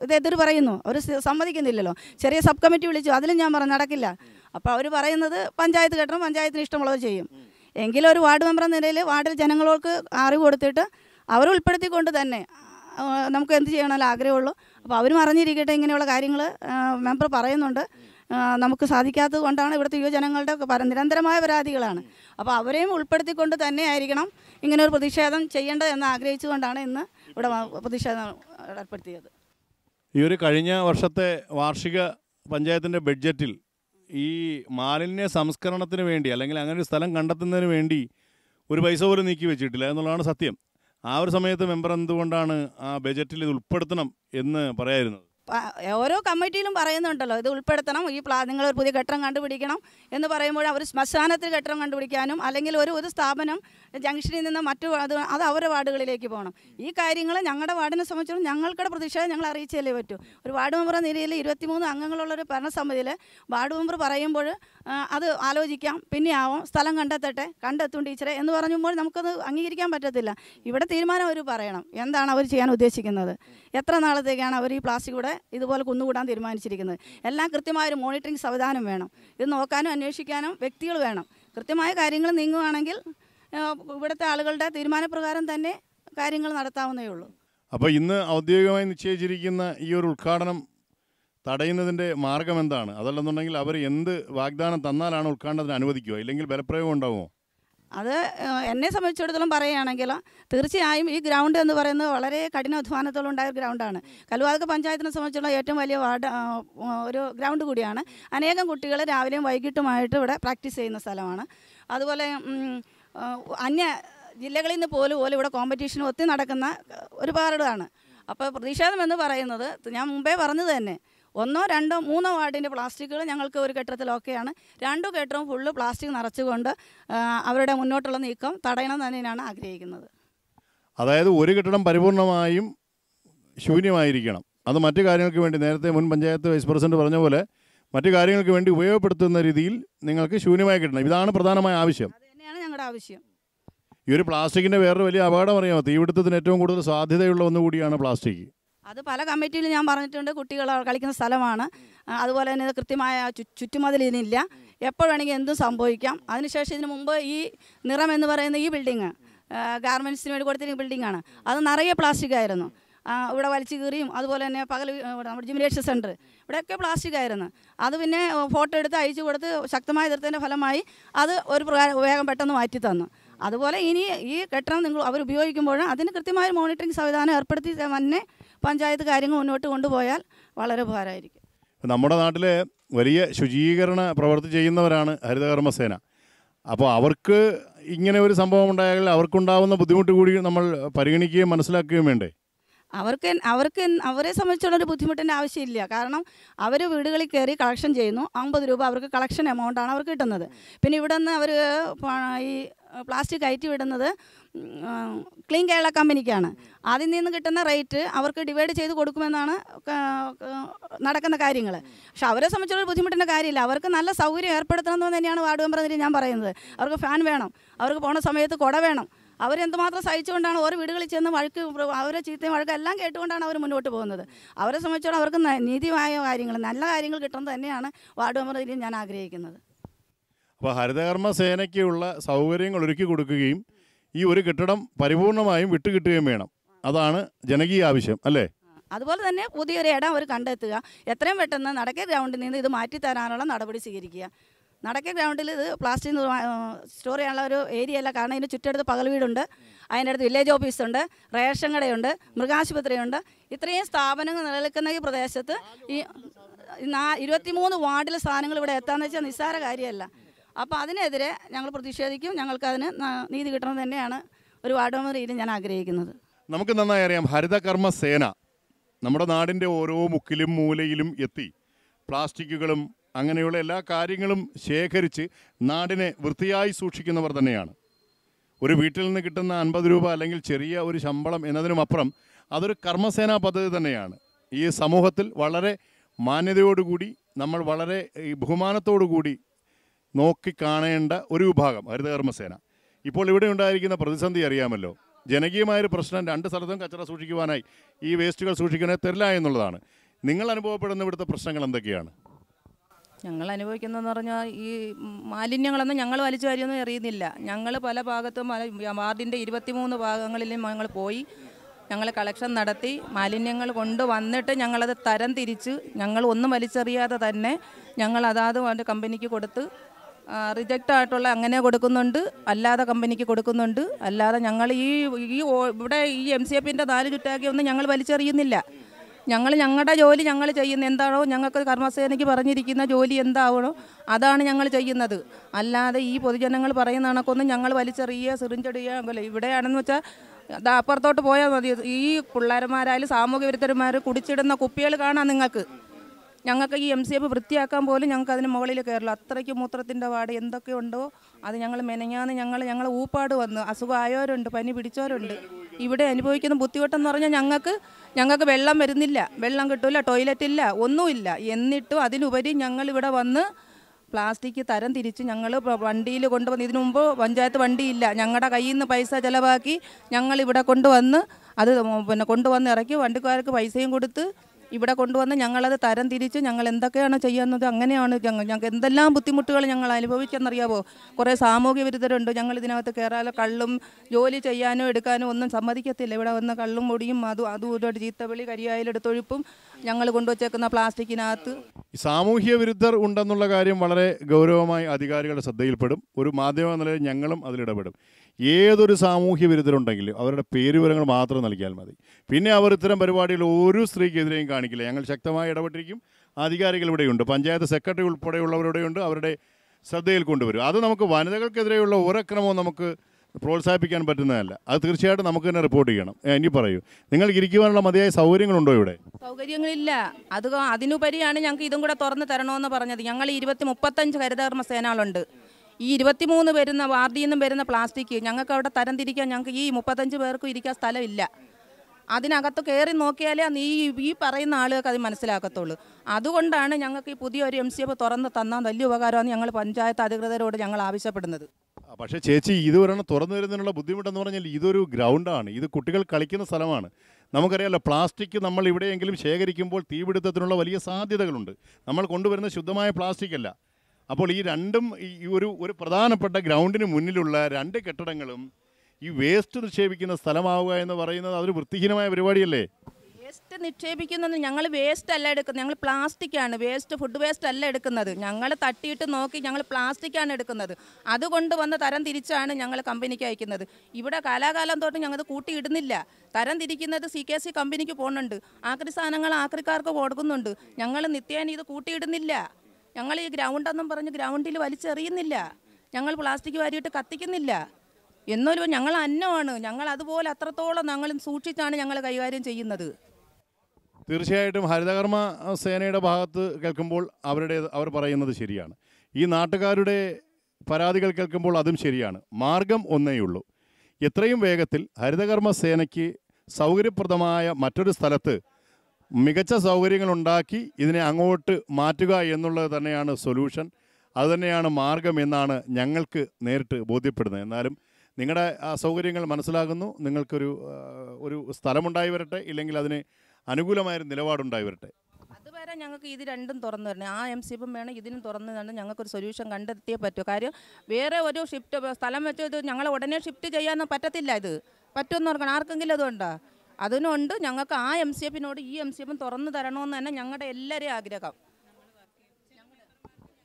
ഇത് എതിര് പറയുന്നു. അവർ സമ്മതിക്കുന്നില്ലല്ലോ. ചെറിയ സബ് കമ്മിറ്റി വിളിച്ചു. അതിലും ഞാൻ പറഞ്ഞു നടക്കില്ല. അപ്പോൾ അവർ പറയുന്നത് പഞ്ചായത്ത് കെട്ടണം പഞ്ചായത്തിന് ഇഷ്ടമുള്ളത് ചെയ്യും. എങ്കിലും ഒരു വാർഡ് മെമ്പർ എന്ന നിലയിൽ വാർഡിൽ ജനങ്ങൾക്ക് അറിവ് കൊടുത്തിട്ട് അവർ ഉൾപ്പെടുത്തിക്കൊണ്ട് തന്നെ നമുക്ക് എന്ത് ചെയ്യണമല്ലോ ആഗ്രഹമുള്ളൂ. അപ്പോൾ അവരും അറിഞ്ഞിരിക്കട്ടെ ഇങ്ങനെയുള്ള കാര്യങ്ങൾ മെമ്പർ പറയുന്നുണ്ട്. നമുക്ക് സാധിക്കാത്തത് കൊണ്ടാണ് ഇവിടുത്തെ യുവജനങ്ങളുടെ നിരന്തരമായ പരാതികളാണ്. അപ്പോൾ അവരെയും ഉൾപ്പെടുത്തിക്കൊണ്ട് തന്നെ ആയിരിക്കണം ഇങ്ങനെ ഒരു പ്രതിഷേധം ചെയ്യേണ്ടത് എന്ന് ആഗ്രഹിച്ചുകൊണ്ടാണ് ഇന്ന് ഇവിടെ പ്രതിഷേധം ഏർപ്പെടുത്തിയത്. ഈ ഒരു കഴിഞ്ഞ വർഷത്തെ വാർഷിക പഞ്ചായത്തിന്റെ ബഡ്ജറ്റിൽ ഈ മാലിന്യ സംസ്കരണത്തിന് വേണ്ടി അല്ലെങ്കിൽ അങ്ങനെ ഒരു സ്ഥലം കണ്ടെത്തുന്നതിന് വേണ്ടി ഒരു പൈസ പോലും നീക്കി വെച്ചിട്ടില്ല എന്നുള്ളതാണ് സത്യം. ആ ഒരു സമയത്ത് മെമ്പർ എന്തുകൊണ്ടാണ് ആ ബജറ്റിൽ ഇത് ഉൾപ്പെടുത്തണം എന്ന് പറയായിരുന്നത്? ഓരോ കമ്മിറ്റിയിലും പറയുന്നുണ്ടല്ലോ ഇത് ഉൾപ്പെടുത്തണം ഈ പ്ലാ ഒരു പുതിയ ഘട്ടം കണ്ടുപിടിക്കണം എന്ന് പറയുമ്പോൾ അവർ ശ്മശാനത്തിൽ ഘട്ടം കണ്ടുപിടിക്കാനും അല്ലെങ്കിൽ ഒരു ഒരു സ്ഥാപനം ജംഗ്ഷനിൽ നിന്ന് മറ്റു അത് അത് അവരുടെ വാർഡുകളിലേക്ക് പോകണം. ഈ കാര്യങ്ങൾ ഞങ്ങളുടെ വാർഡിനെ സംബന്ധിച്ചിടത്തോളം ഞങ്ങൾക്കുടെ പ്രതിഷേധം ഞങ്ങൾ അറിയിച്ചല്ലേ പറ്റൂ. ഒരു വാർഡ് മെമ്പർ നിലയിൽ ഇരുപത്തിമൂന്ന് അംഗങ്ങളുള്ള ഒരു ഭരണസമിതിയിൽ വാർഡ് മെമ്പർ പറയുമ്പോൾ അത് ആലോചിക്കാം പിന്നെ ആവും സ്ഥലം കണ്ടെത്തട്ടെ കണ്ടെത്തും ടീച്ചറെ എന്ന് പറയുമ്പോൾ നമുക്കത് അംഗീകരിക്കാൻ പറ്റത്തില്ല. ഇവിടെ തീരുമാനം അവർ പറയണം. എന്താണ് അവർ ചെയ്യാൻ ഉദ്ദേശിക്കുന്നത്? എത്ര നാളത്തേക്കാണ് അവർ ഈ പ്ലാസ്റ്റിക് കൂടെ ഇതുപോലെ കുന്നുകൂടാൻ തീരുമാനിച്ചിരിക്കുന്നത്? എല്ലാം കൃത്യമായ ഒരു മോണിറ്ററിംഗ് സംവിധാനം വേണം. ഇത് നോക്കാനും അന്വേഷിക്കാനും വ്യക്തികൾ വേണം. കൃത്യമായ കാര്യങ്ങൾ നീങ്ങുകയാണെങ്കിൽ ഇവിടുത്തെ ആളുകളുടെ തീരുമാനപ്രകാരം തന്നെ കാര്യങ്ങൾ നടത്താവുന്നേ ഉള്ളൂ. അപ്പോൾ ഇന്ന് ഔദ്യോഗികമായി നിശ്ചയിച്ചിരിക്കുന്ന ഈ ഒരു ഉദ്ഘാടനം തടയുന്നതിന്റെ മാർഗം എന്താണ്? അതല്ലെന്നുണ്ടെങ്കിൽ അവർ എന്ത് വാഗ്ദാനം തന്നാലാണ് ഉദ്ഘാടനത്തിന് അനുവദിക്കുക? ഇല്ലെങ്കിൽ ബലപ്രയോഗം ഉണ്ടാവുമോ? അത് എന്നെ സംബന്ധിച്ചിടത്തോളം പറയുകയാണെങ്കിൽ തീർച്ചയായും ഈ ഗ്രൗണ്ട് എന്ന് പറയുന്നത് വളരെ കഠിനാധ്വാനത്തോളം ഉണ്ടായ ഒരു ഗ്രൗണ്ടാണ്. കലുവാതക പഞ്ചായത്തിനെ സംബന്ധിച്ചുള്ള ഏറ്റവും വലിയ വാർഡ് ഒരു ഗ്രൗണ്ട് കൂടിയാണ്. അനേകം കുട്ടികൾ രാവിലെയും വൈകിട്ടുമായിട്ട് ഇവിടെ പ്രാക്ടീസ് ചെയ്യുന്ന സ്ഥലമാണ്. അതുപോലെ അന്യ ജില്ലകളിൽ നിന്ന് പോലും പോലും ഇവിടെ കോമ്പറ്റീഷൻ ഒത്തിരി നടക്കുന്ന ഒരുപാടാണ് അപ്പോൾ പ്രതിഷേധം എന്ന് പറയുന്നത് ഞാൻ മുമ്പേ പറഞ്ഞത് തന്നെ. ഒന്നോ രണ്ടോ മൂന്നോ വാർഡിന്റെ പ്ലാസ്റ്റിക്കുകൾ ഞങ്ങൾക്ക് ഒരു കെട്ടിടത്തിൽ ഓക്കെയാണ് രണ്ടു കെട്ടിടവും ഫുള്ള് പ്ലാസ്റ്റിക് നിറച്ചുകൊണ്ട് അവരുടെ മുന്നോട്ടുള്ള നീക്കം തടയണം തന്നെയാണ് ആഗ്രഹിക്കുന്നത്. അതായത് ഒരു കെട്ടിടം പരിപൂർണമായും ശൂന്യമായിരിക്കണം. അത് മറ്റു കാര്യങ്ങൾക്ക് വേണ്ടി നേരത്തെ മുൻ പഞ്ചായത്ത് വൈസ് പ്രസിഡന്റ് പറഞ്ഞ പോലെ മറ്റു കാര്യങ്ങൾക്ക് വേണ്ടി ഉപയോഗപ്പെടുത്തുന്ന രീതിയിൽ നിങ്ങൾക്ക് ശൂന്യമായി കിട്ടണം. ഇതാണ് പ്രധാനമായ ആവശ്യം. ഞങ്ങളുടെ ആവശ്യം. ഈ ഒരു പ്ലാസ്റ്റിക്കിന്റെ വേറൊരു വലിയ അപകടം അറിയാമോ? തീപിടുത്തത്തിന് ഏറ്റവും കൂടുതൽ സാധ്യതയുള്ള ഒന്ന് കൂടിയാണ് പ്ലാസ്റ്റിക്. അത് പല കമ്മിറ്റിയിലും ഞാൻ പറഞ്ഞിട്ടുണ്ട് കുട്ടികൾ കളിക്കുന്ന സ്ഥലമാണ്. അതുപോലെ തന്നെ കൃത്യമായ ചുറ്റുമതിൽ ഇതിനില്ല. എപ്പോൾ വേണമെങ്കിൽ എന്തും സംഭവിക്കാം. അതിനുശേഷം ഇതിനു മുമ്പ് ഈ നിറം എന്ന് പറയുന്ന ഈ ബിൽഡിങ് ഗാർമെന്റ്സിന് വേണ്ടി കൊടുത്തിരിക്കുന്ന ആണ്. അത് നിറയെ പ്ലാസ്റ്റിക് ആയിരുന്നു. ഇവിടെ വലിച്ചു കീറിയും അതുപോലെ തന്നെ പകൽ നമ്മുടെ ജിംനേഷ്യ സെന്റർ ഇവിടെയൊക്കെ പ്ലാസ്റ്റിക് ആയിരുന്നു. അത് പിന്നെ ഫോട്ടോ എടുത്ത് അയച്ചു കൊടുത്ത് ശക്തമായ എതിർത്തതിന്റെ ഫലമായി അത് ഒരു വേഗം പെട്ടെന്ന് മാറ്റി തന്നു. അതുപോലെ ഇനി ഈ കെട്ടിടം നിങ്ങൾ അവർ ഉപയോഗിക്കുമ്പോൾ അതിന് കൃത്യമായ മോണിറ്ററിംഗ് സംവിധാനം ഏർപ്പെടുത്തി തന്നെ പഞ്ചായത്ത് കാര്യങ്ങൾ മുന്നോട്ട് കൊണ്ടുപോയാൽ വളരെ ഉപകാരമായിരിക്കും. നമ്മുടെ നാട്ടിലെ വലിയ ശുചീകരണ പ്രവർത്തി ചെയ്യുന്നവരാണ് ഹരിതകർമ്മസേന. അപ്പോൾ അവർക്ക് ഇങ്ങനെ ഒരു സംഭവം ഉണ്ടായാൽ അവർക്കുണ്ടാവുന്ന ബുദ്ധിമുട്ട് കൂടി നമ്മൾ പരിഗണിക്കുകയും മനസ്സിലാക്കുകയും വേണ്ടേ? അവർക്ക് അവർക്ക് അവരെ സംബന്ധിച്ചുള്ള ഒരു ബുദ്ധിമുട്ടിന്റെ ആവശ്യമില്ല. കാരണം അവർ വീടുകളിൽ കയറി കളക്ഷൻ ചെയ്യുന്നു. അമ്പത് രൂപ അവർക്ക് കളക്ഷൻ എമൗണ്ടാണ് അവർക്ക് കിട്ടുന്നത്. പിന്നെ ഇവിടെ നിന്ന് അവർ ഈ പ്ലാസ്റ്റിക് കയറ്റി വിടുന്നത് ക്ലീൻ കേരള കമ്പനിക്കാണ്. അതിൽ നിന്ന് കിട്ടുന്ന റേറ്റ് അവർക്ക് ഡിവൈഡ് ചെയ്ത് കൊടുക്കുമെന്നാണ് നടക്കുന്ന കാര്യങ്ങൾ പക്ഷെ അവരെ സംബന്ധിച്ചുള്ള ബുദ്ധിമുട്ടിന്റെ കാര്യമില്ല. അവർക്ക് നല്ല സൗകര്യം ഏർപ്പെടുത്തണം എന്ന് തന്നെയാണ് വാർഡ് മെമ്പർ ഞാൻ പറയുന്നത്. അവർക്ക് ഫാൻ വേണം. അവർക്ക് പോണ സമയത്ത് കുട വേണം. അവരെന്തുമാത്രം സഹിച്ചുകൊണ്ടാണ് ഓരോ വീടുകളിൽ ചെന്ന് വഴക്ക് അവരെ ചീത്തയും വഴക്ക് എല്ലാം കേട്ടുകൊണ്ടാണ് അവർ മുന്നോട്ട് പോകുന്നത്. അവരെ സംബന്ധിച്ചോളം അവർക്ക് നീതിമായ കാര്യങ്ങൾ നല്ല കാര്യങ്ങൾ കിട്ടുന്നത് തന്നെയാണ് വാർഡ് മെമ്പർ ഇതിൽ ഞാൻ ആഗ്രഹിക്കുന്നത്. അപ്പോൾ ഹരിതകർമ്മ സേനയ്ക്കുള്ള സൗകര്യങ്ങൾ ഒരുക്കി കൊടുക്കുകയും ഈ ഒരു കെട്ടിടം പരിപൂർണമായും വിട്ടുകിട്ടുകയും വേണം. അതാണ് ജനകീയ ആവശ്യം അല്ലേ? അതുപോലെ തന്നെ പുതിയൊരു ഇടം അവർ കണ്ടെത്തുക. എത്രയും പെട്ടെന്ന് നടക്കേ ഗ്രൗണ്ടിൽ നിന്ന് ഇത് മാറ്റി തരാനുള്ള നടപടി സ്വീകരിക്കുക. നടക്കെ ഗ്രൗണ്ടിൽ ഇത് പ്ലാസ്റ്റിക് സ്റ്റോർ ചെയ്യാനുള്ള ഒരു ഏരിയ അല്ല. കാരണം ഇതിന് ചുറ്റടുത്ത് പകൽ വീടുണ്ട്. അതിന്റെ അടുത്ത് വില്ലേജ് ഓഫീസുണ്ട്. റേഷൻ കടയുണ്ട്. മൃഗാശുപത്രിയുണ്ട്. ഇത്രയും സ്ഥാപനങ്ങൾ നിലനിൽക്കുന്ന ഈ പ്രദേശത്ത് ഈ ഇരുപത്തിമൂന്ന് വാർഡിലെ സാധനങ്ങൾ ഇവിടെ എത്താന്ന് വെച്ചാൽ നിസ്സാര കാര്യമല്ല. അപ്പോൾ അതിനെതിരെ ഞങ്ങൾ പ്രതിഷേധിക്കും. ഞങ്ങൾക്കതിന് അതിന് നീതി കിട്ടണം തന്നെയാണ് ഒരു വാർഡ് മെമ്പർ ഞാൻ ആഗ്രഹിക്കുന്നത്. നമുക്ക് നന്നായി അറിയാം. ഹരിതകർമ്മ സേന നമ്മുടെ നാടിന്റെ ഓരോ മുക്കിലും മൂലയിലും എത്തി പ്ലാസ്റ്റിക്കുകളും അങ്ങനെയുള്ള എല്ലാ കാര്യങ്ങളും ശേഖരിച്ച് നാടിനെ വൃത്തിയായി സൂക്ഷിക്കുന്നവർ തന്നെയാണ്. ഒരു വീട്ടിൽ നിന്ന് കിട്ടുന്ന അൻപത് രൂപ അല്ലെങ്കിൽ ചെറിയ ഒരു ശമ്പളം എന്നതിനുമപ്പുറം അതൊരു കർമ്മസേനാ പദ്ധതി തന്നെയാണ്. ഈ സമൂഹത്തിൽ വളരെ മാന്യതയോടുകൂടി നമ്മൾ വളരെ ബഹുമാനത്തോടുകൂടി നോക്കിക്കാണേണ്ട ഒരു വിഭാഗം ഹരിതകർമ്മസേന. ഇപ്പോൾ ഇവിടെ ഉണ്ടായിരിക്കുന്ന പ്രതിസന്ധി അറിയാമല്ലോ. ജനകീയമായൊരു പ്രശ്നം രണ്ട് സ്ഥലത്തും കച്ചറ സൂക്ഷിക്കുവാനായി ഈ വേസ്റ്റുകൾ സൂക്ഷിക്കാനായി തരില്ല എന്നുള്ളതാണ്. നിങ്ങൾ അനുഭവപ്പെടുന്ന ഇവിടുത്തെ പ്രശ്നങ്ങൾ എന്തൊക്കെയാണ്? ഞങ്ങൾ അനുഭവിക്കുന്നതെന്ന് പറഞ്ഞാൽ ഈ മാലിന്യങ്ങളൊന്നും ഞങ്ങൾ വലിച്ചു കാര്യമൊന്നും അറിയുന്നില്ല ഞങ്ങൾ പല ഭാഗത്തും വാർഡിന്റെ ഇരുപത്തിമൂന്ന് ഭാഗങ്ങളിലും ഞങ്ങൾ പോയി. ഞങ്ങൾ കളക്ഷൻ നടത്തി. മാലിന്യങ്ങൾ കൊണ്ടുവന്നിട്ട് ഞങ്ങളത് തരം തിരിച്ച് ഞങ്ങൾ ഒന്നും വലിച്ചെറിയാതെ തന്നെ ഞങ്ങൾ അതാത് കമ്പനിക്ക് കൊടുത്ത് റിജക്റ്റ് ആയിട്ടുള്ള അങ്ങനെ കൊടുക്കുന്നുണ്ട്. അല്ലാതെ കമ്പനിക്ക് കൊടുക്കുന്നുണ്ട്. അല്ലാതെ ഞങ്ങൾ ഈ ഈ ഇവിടെ ഈ എം സി എഫിന്റെ നാല് ചുറ്റാക്കി ഒന്നും ഞങ്ങൾ വലിച്ചെറിയുന്നില്ല. ഞങ്ങൾ ഞങ്ങളുടെ ജോലി ഞങ്ങൾ ചെയ്യുന്ന എന്താണോ ഞങ്ങൾക്ക് കർമ്മസേനയ്ക്ക് പറഞ്ഞിരിക്കുന്ന ജോലി എന്താവണോ അതാണ് ഞങ്ങൾ ചെയ്യുന്നത്. അല്ലാതെ ഈ പൊതുജനങ്ങൾ പറയുന്ന കണക്കൊന്നും ഞങ്ങൾ വലിച്ചെറിയുക സിറിഞ്ചടിയുക അല്ല ഇവിടെയാണെന്ന് വെച്ചാൽ അത് അപ്പുറത്തോട്ട് പോയാൽ മതി. ഈ പിള്ളേരന്മാരായാലും സാമൂഹ്യ വിരുദ്ധന്മാർ കുടിച്ചിടുന്ന കുപ്പികൾ കാണാം നിങ്ങൾക്ക്. ഞങ്ങൾക്ക് ഈ എം സി എഫ് വൃത്തിയാക്കാൻ പോലും ഞങ്ങൾക്ക് അതിന് മുകളിൽ കയറില്ല. അത്രയ്ക്ക് മൂത്രത്തിന്റെ വാട് എന്തൊക്കെയുണ്ടോ അത് ഞങ്ങൾ മെനഞ്ഞാന്ന് ഞങ്ങൾ ഞങ്ങൾ ഊപ്പാട് വന്ന്. അസുഖമായവരുണ്ട് പനി പിടിച്ചവരുണ്ട്. ഇവിടെ അനുഭവിക്കുന്ന ബുദ്ധിമുട്ടെന്ന് പറഞ്ഞാൽ ഞങ്ങൾക്ക് ഞങ്ങൾക്ക് വെള്ളം വരുന്നില്ല. വെള്ളം കിട്ടില്ല ടോയ്ലറ്റ് ഇല്ല ഒന്നുമില്ല. എന്നിട്ടും അതിനുപരി ഞങ്ങൾ ഇവിടെ വന്ന് പ്ലാസ്റ്റിക് തരം തിരിച്ച് ഞങ്ങൾ വണ്ടിയിൽ കൊണ്ടുവന്ന് ഇതിനു മുമ്പ് പഞ്ചായത്ത് വണ്ടിയില്ല. ഞങ്ങളുടെ കയ്യിൽ നിന്ന് പൈസ ചിലവാക്കി ഞങ്ങൾ ഇവിടെ കൊണ്ടുവന്ന് അത് പിന്നെ കൊണ്ടുവന്ന് ഇറക്കി വണ്ടിക്കാർക്ക് പൈസയും കൊടുത്ത് ഇവിടെ കൊണ്ടുവന്ന് ഞങ്ങളത് തരം തിരിച്ച് ഞങ്ങൾ എന്തൊക്കെയാണ് ചെയ്യുന്നത് അങ്ങനെയാണ് ഞങ്ങൾ ഞങ്ങൾക്ക് എന്തെല്ലാം ബുദ്ധിമുട്ടുകൾ ഞങ്ങൾ അനുഭവിച്ചെന്നറിയാവോ കുറേ സാമൂഹ്യ വിരുദ്ധരുണ്ട്. ഞങ്ങൾ ഇതിനകത്ത് കയറാതെ കള്ളും ജോലി ചെയ്യാനോ എടുക്കാനോ ഒന്നും സമ്മതിക്കത്തില്ല. ഇവിടെ വന്ന് കള്ളും മുടിയും അതും അതും ഇതോട്ട് ചീത്തവിളി കരിയായിലെടുത്തൊഴുപ്പും ഞങ്ങൾ കൊണ്ടുവച്ചേക്കുന്ന പ്ലാസ്റ്റിക്കിനകത്ത്. സാമൂഹ്യ വിരുദ്ധർ ഉണ്ടെന്നുള്ള കാര്യം വളരെ ഗൗരവമായി അധികാരികളുടെ ശ്രദ്ധയിൽപ്പെടും. ഒരു മാധ്യമ നിലയിൽ ഞങ്ങളും അതിലിടപെടും. ഏതൊരു സാമൂഹ്യ വിരുദ്ധരുണ്ടെങ്കിലും അവരുടെ പേരുവിവരങ്ങൾ മാത്രം നൽകിയാൽ മതി. പിന്നെ അവർ ഇത്തരം പരിപാടികൾ ഒരു സ്ത്രീക്കെതിരെയും കാണിക്കില്ല. ഞങ്ങൾ ശക്തമായി ഇടപെട്ടിരിക്കും. അധികാരികൾ ഇവിടെയുണ്ട്. പഞ്ചായത്ത് സെക്രട്ടറി ഉൾപ്പെടെയുള്ളവരുടെയുണ്ട് അവരുടെ ശ്രദ്ധയിൽ കൊണ്ടുവരും. അത് നമുക്ക് വനിതകൾക്കെതിരെയുള്ള ഒരക്രമവും നമുക്ക് പ്രോത്സാഹിപ്പിക്കാൻ പറ്റുന്നതല്ല. അത് തീർച്ചയായിട്ടും നമുക്ക് തന്നെ റിപ്പോർട്ട് ചെയ്യണം. ഇനി പറയൂ. നിങ്ങൾക്ക് ഇരിക്കുവാനുള്ള മതിയായ സൗകര്യങ്ങളുണ്ടോ ഇവിടെ? സൗകര്യങ്ങളില്ല. അത് അതിനുപരിയാണ് ഞങ്ങൾക്ക് ഇതും കൂടെ തുറന്ന് തരണമെന്ന് പറഞ്ഞത്. ഞങ്ങൾ ഇരുപത്തി മുപ്പത്തഞ്ച് ഹരിതകർമ്മ സേനകളുണ്ട് ഈ ഇരുപത്തിമൂന്ന് വരുന്ന വാർഡിൽ നിന്നും വരുന്ന പ്ലാസ്റ്റിക് ഞങ്ങൾക്ക് അവിടെ തരം തിരിക്കാൻ ഞങ്ങൾക്ക് ഈ മുപ്പത്തഞ്ച് പേർക്കും ഇരിക്കാൻ സ്ഥലമില്ല. അതിനകത്ത് കയറി നോക്കിയാലേ ഈ ഈ പറയുന്ന ആളുകൾക്ക് അത് മനസ്സിലാക്കത്തുള്ളൂ. അതുകൊണ്ടാണ് ഞങ്ങൾക്ക് ഈ പുതിയൊരു എം സി എഫ് തുറന്ന് തന്നാൽ വലിയ ഉപകാരമാണ് ഞങ്ങൾ പഞ്ചായത്ത് അധികൃതരോട് ഞങ്ങൾ ആവശ്യപ്പെടുന്നത്. പക്ഷേ ചേച്ചി ഇത് ഒരെണ്ണം തുറന്നു വരുന്നതിനുള്ള ബുദ്ധിമുട്ടെന്ന് പറഞ്ഞാൽ ഇതൊരു ഗ്രൗണ്ടാണ്. ഇത് കുട്ടികൾ കളിക്കുന്ന സ്ഥലമാണ്. നമുക്കറിയാമല്ലോ പ്ലാസ്റ്റിക് നമ്മൾ ഇവിടെയെങ്കിലും ശേഖരിക്കുമ്പോൾ തീപിടുത്തത്തിനുള്ള വലിയ സാധ്യതകളുണ്ട്. നമ്മൾ കൊണ്ടുവരുന്ന ശുദ്ധമായ പ്ലാസ്റ്റിക് അല്ല. അപ്പോൾ ഈ രണ്ടും ഈ ഒരു ഒരു പ്രധാനപ്പെട്ട ഗ്രൗണ്ടിന് മുന്നിലുള്ള രണ്ട് കെട്ടിടങ്ങളും ഈ വേസ്റ്റ് നിക്ഷേപിക്കുന്ന സ്ഥലമാവുക എന്ന് പറയുന്നത് അതൊരു വൃത്തിഹീനമായ പരിപാടിയല്ലേ? വേസ്റ്റ് നിക്ഷേപിക്കുന്നത് ഞങ്ങൾ വേസ്റ്റ് അല്ല എടുക്കുന്നത്. ഞങ്ങൾ പ്ലാസ്റ്റിക് ആണ് വേസ്റ്റ് ഫുഡ് വേസ്റ്റ് അല്ല എടുക്കുന്നത്. ഞങ്ങൾ തട്ടിയിട്ട് നോക്കി ഞങ്ങൾ പ്ലാസ്റ്റിക് ആണ് എടുക്കുന്നത്. അതുകൊണ്ട് വന്ന് തരം തിരിച്ചാണ് ഞങ്ങൾ കമ്പനിക്ക് അയക്കുന്നത്. ഇവിടെ കാലാകാലം തൊട്ട് ഞങ്ങൾ കൂട്ടിയിടുന്നില്ല. തരം തിരിക്കുന്നത് സി കെ സി കമ്പനിക്ക് പോകുന്നുണ്ട്. ആക്രി സാധനങ്ങൾ ആക്രിക്കാർക്ക് കൊടുക്കുന്നുണ്ട്. ഞങ്ങൾ നിത്യേന ഇത് കൂട്ടിയിടുന്നില്ല. ഞങ്ങൾ ഈ ഗ്രൗണ്ട് എന്നും പറഞ്ഞ് ഗ്രൗണ്ടിൽ വലിച്ചെറിയുന്നില്ല. ഞങ്ങൾ പ്ലാസ്റ്റിക് വാരിയിട്ട് കത്തിക്കുന്നില്ല. എന്നൊരു ഞങ്ങൾ അന്നമാണ്. ഞങ്ങൾ അതുപോലെ അത്രത്തോളം ഞങ്ങൾ സൂക്ഷിച്ചാണ് ഞങ്ങൾ കൈകാര്യം ചെയ്യുന്നത്. തീർച്ചയായിട്ടും ഹരിതകർമ്മ സേനയുടെ ഭാഗത്ത് കേൾക്കുമ്പോൾ അവരുടെ അവർ പറയുന്നത് ശരിയാണ്. ഈ നാട്ടുകാരുടെ പരാതികൾ കേൾക്കുമ്പോൾ അതും ശരിയാണ്. മാർഗം ഒന്നേയുള്ളൂ എത്രയും വേഗത്തിൽ ഹരിതകർമ്മ സേനയ്ക്ക് സൗകര്യപ്രദമായ മറ്റൊരു സ്ഥലത്ത് മികച്ച സൗകര്യങ്ങൾ ഉണ്ടാക്കി ഇതിനെ അങ്ങോട്ട് മാറ്റുക എന്നുള്ളത് തന്നെയാണ് സൊല്യൂഷൻ. അതുതന്നെയാണ് മാർഗം എന്നാണ് ഞങ്ങൾക്ക് നേരിട്ട് ബോധ്യപ്പെടുന്നത്. എന്നാലും നിങ്ങളുടെ ആ സൗകര്യങ്ങൾ മനസ്സിലാകുന്നു. നിങ്ങൾക്കൊരു ഒരു സ്ഥലമുണ്ടായി വരട്ടെ ഇല്ലെങ്കിൽ അതിന് അനുകൂലമായൊരു നിലപാടുണ്ടായി വരട്ടെ അതുവരെ ഞങ്ങൾക്ക് ഇത് രണ്ടും തുറന്നു തരണം. ആ എം സി എഫും വേണം ഇതിനും തുറന്നു തന്നെ ഞങ്ങൾക്കൊരു സൊല്യൂഷൻ കണ്ടെത്തിയേ പറ്റൂ. കാര്യം വേറെ ഒരു ഷിഫ്റ്റ് സ്ഥലം വെച്ച് ഇത് ഞങ്ങൾ ഉടനെ ഷിഫ്റ്റ് ചെയ്യാനൊന്നും പറ്റത്തില്ല ഇത്. പറ്റുമെന്ന് ഓർക്കണം. ആർക്കെങ്കിലും അതുകൊണ്ടോ? അതിനുണ്ട്. ഞങ്ങൾക്ക് ആ എം സി എഫിനോട് ഈ എം സി എഫും തുറന്നു തരണമെന്ന് തന്നെ ഞങ്ങളുടെ എല്ലാവരെയും ആഗ്രഹം.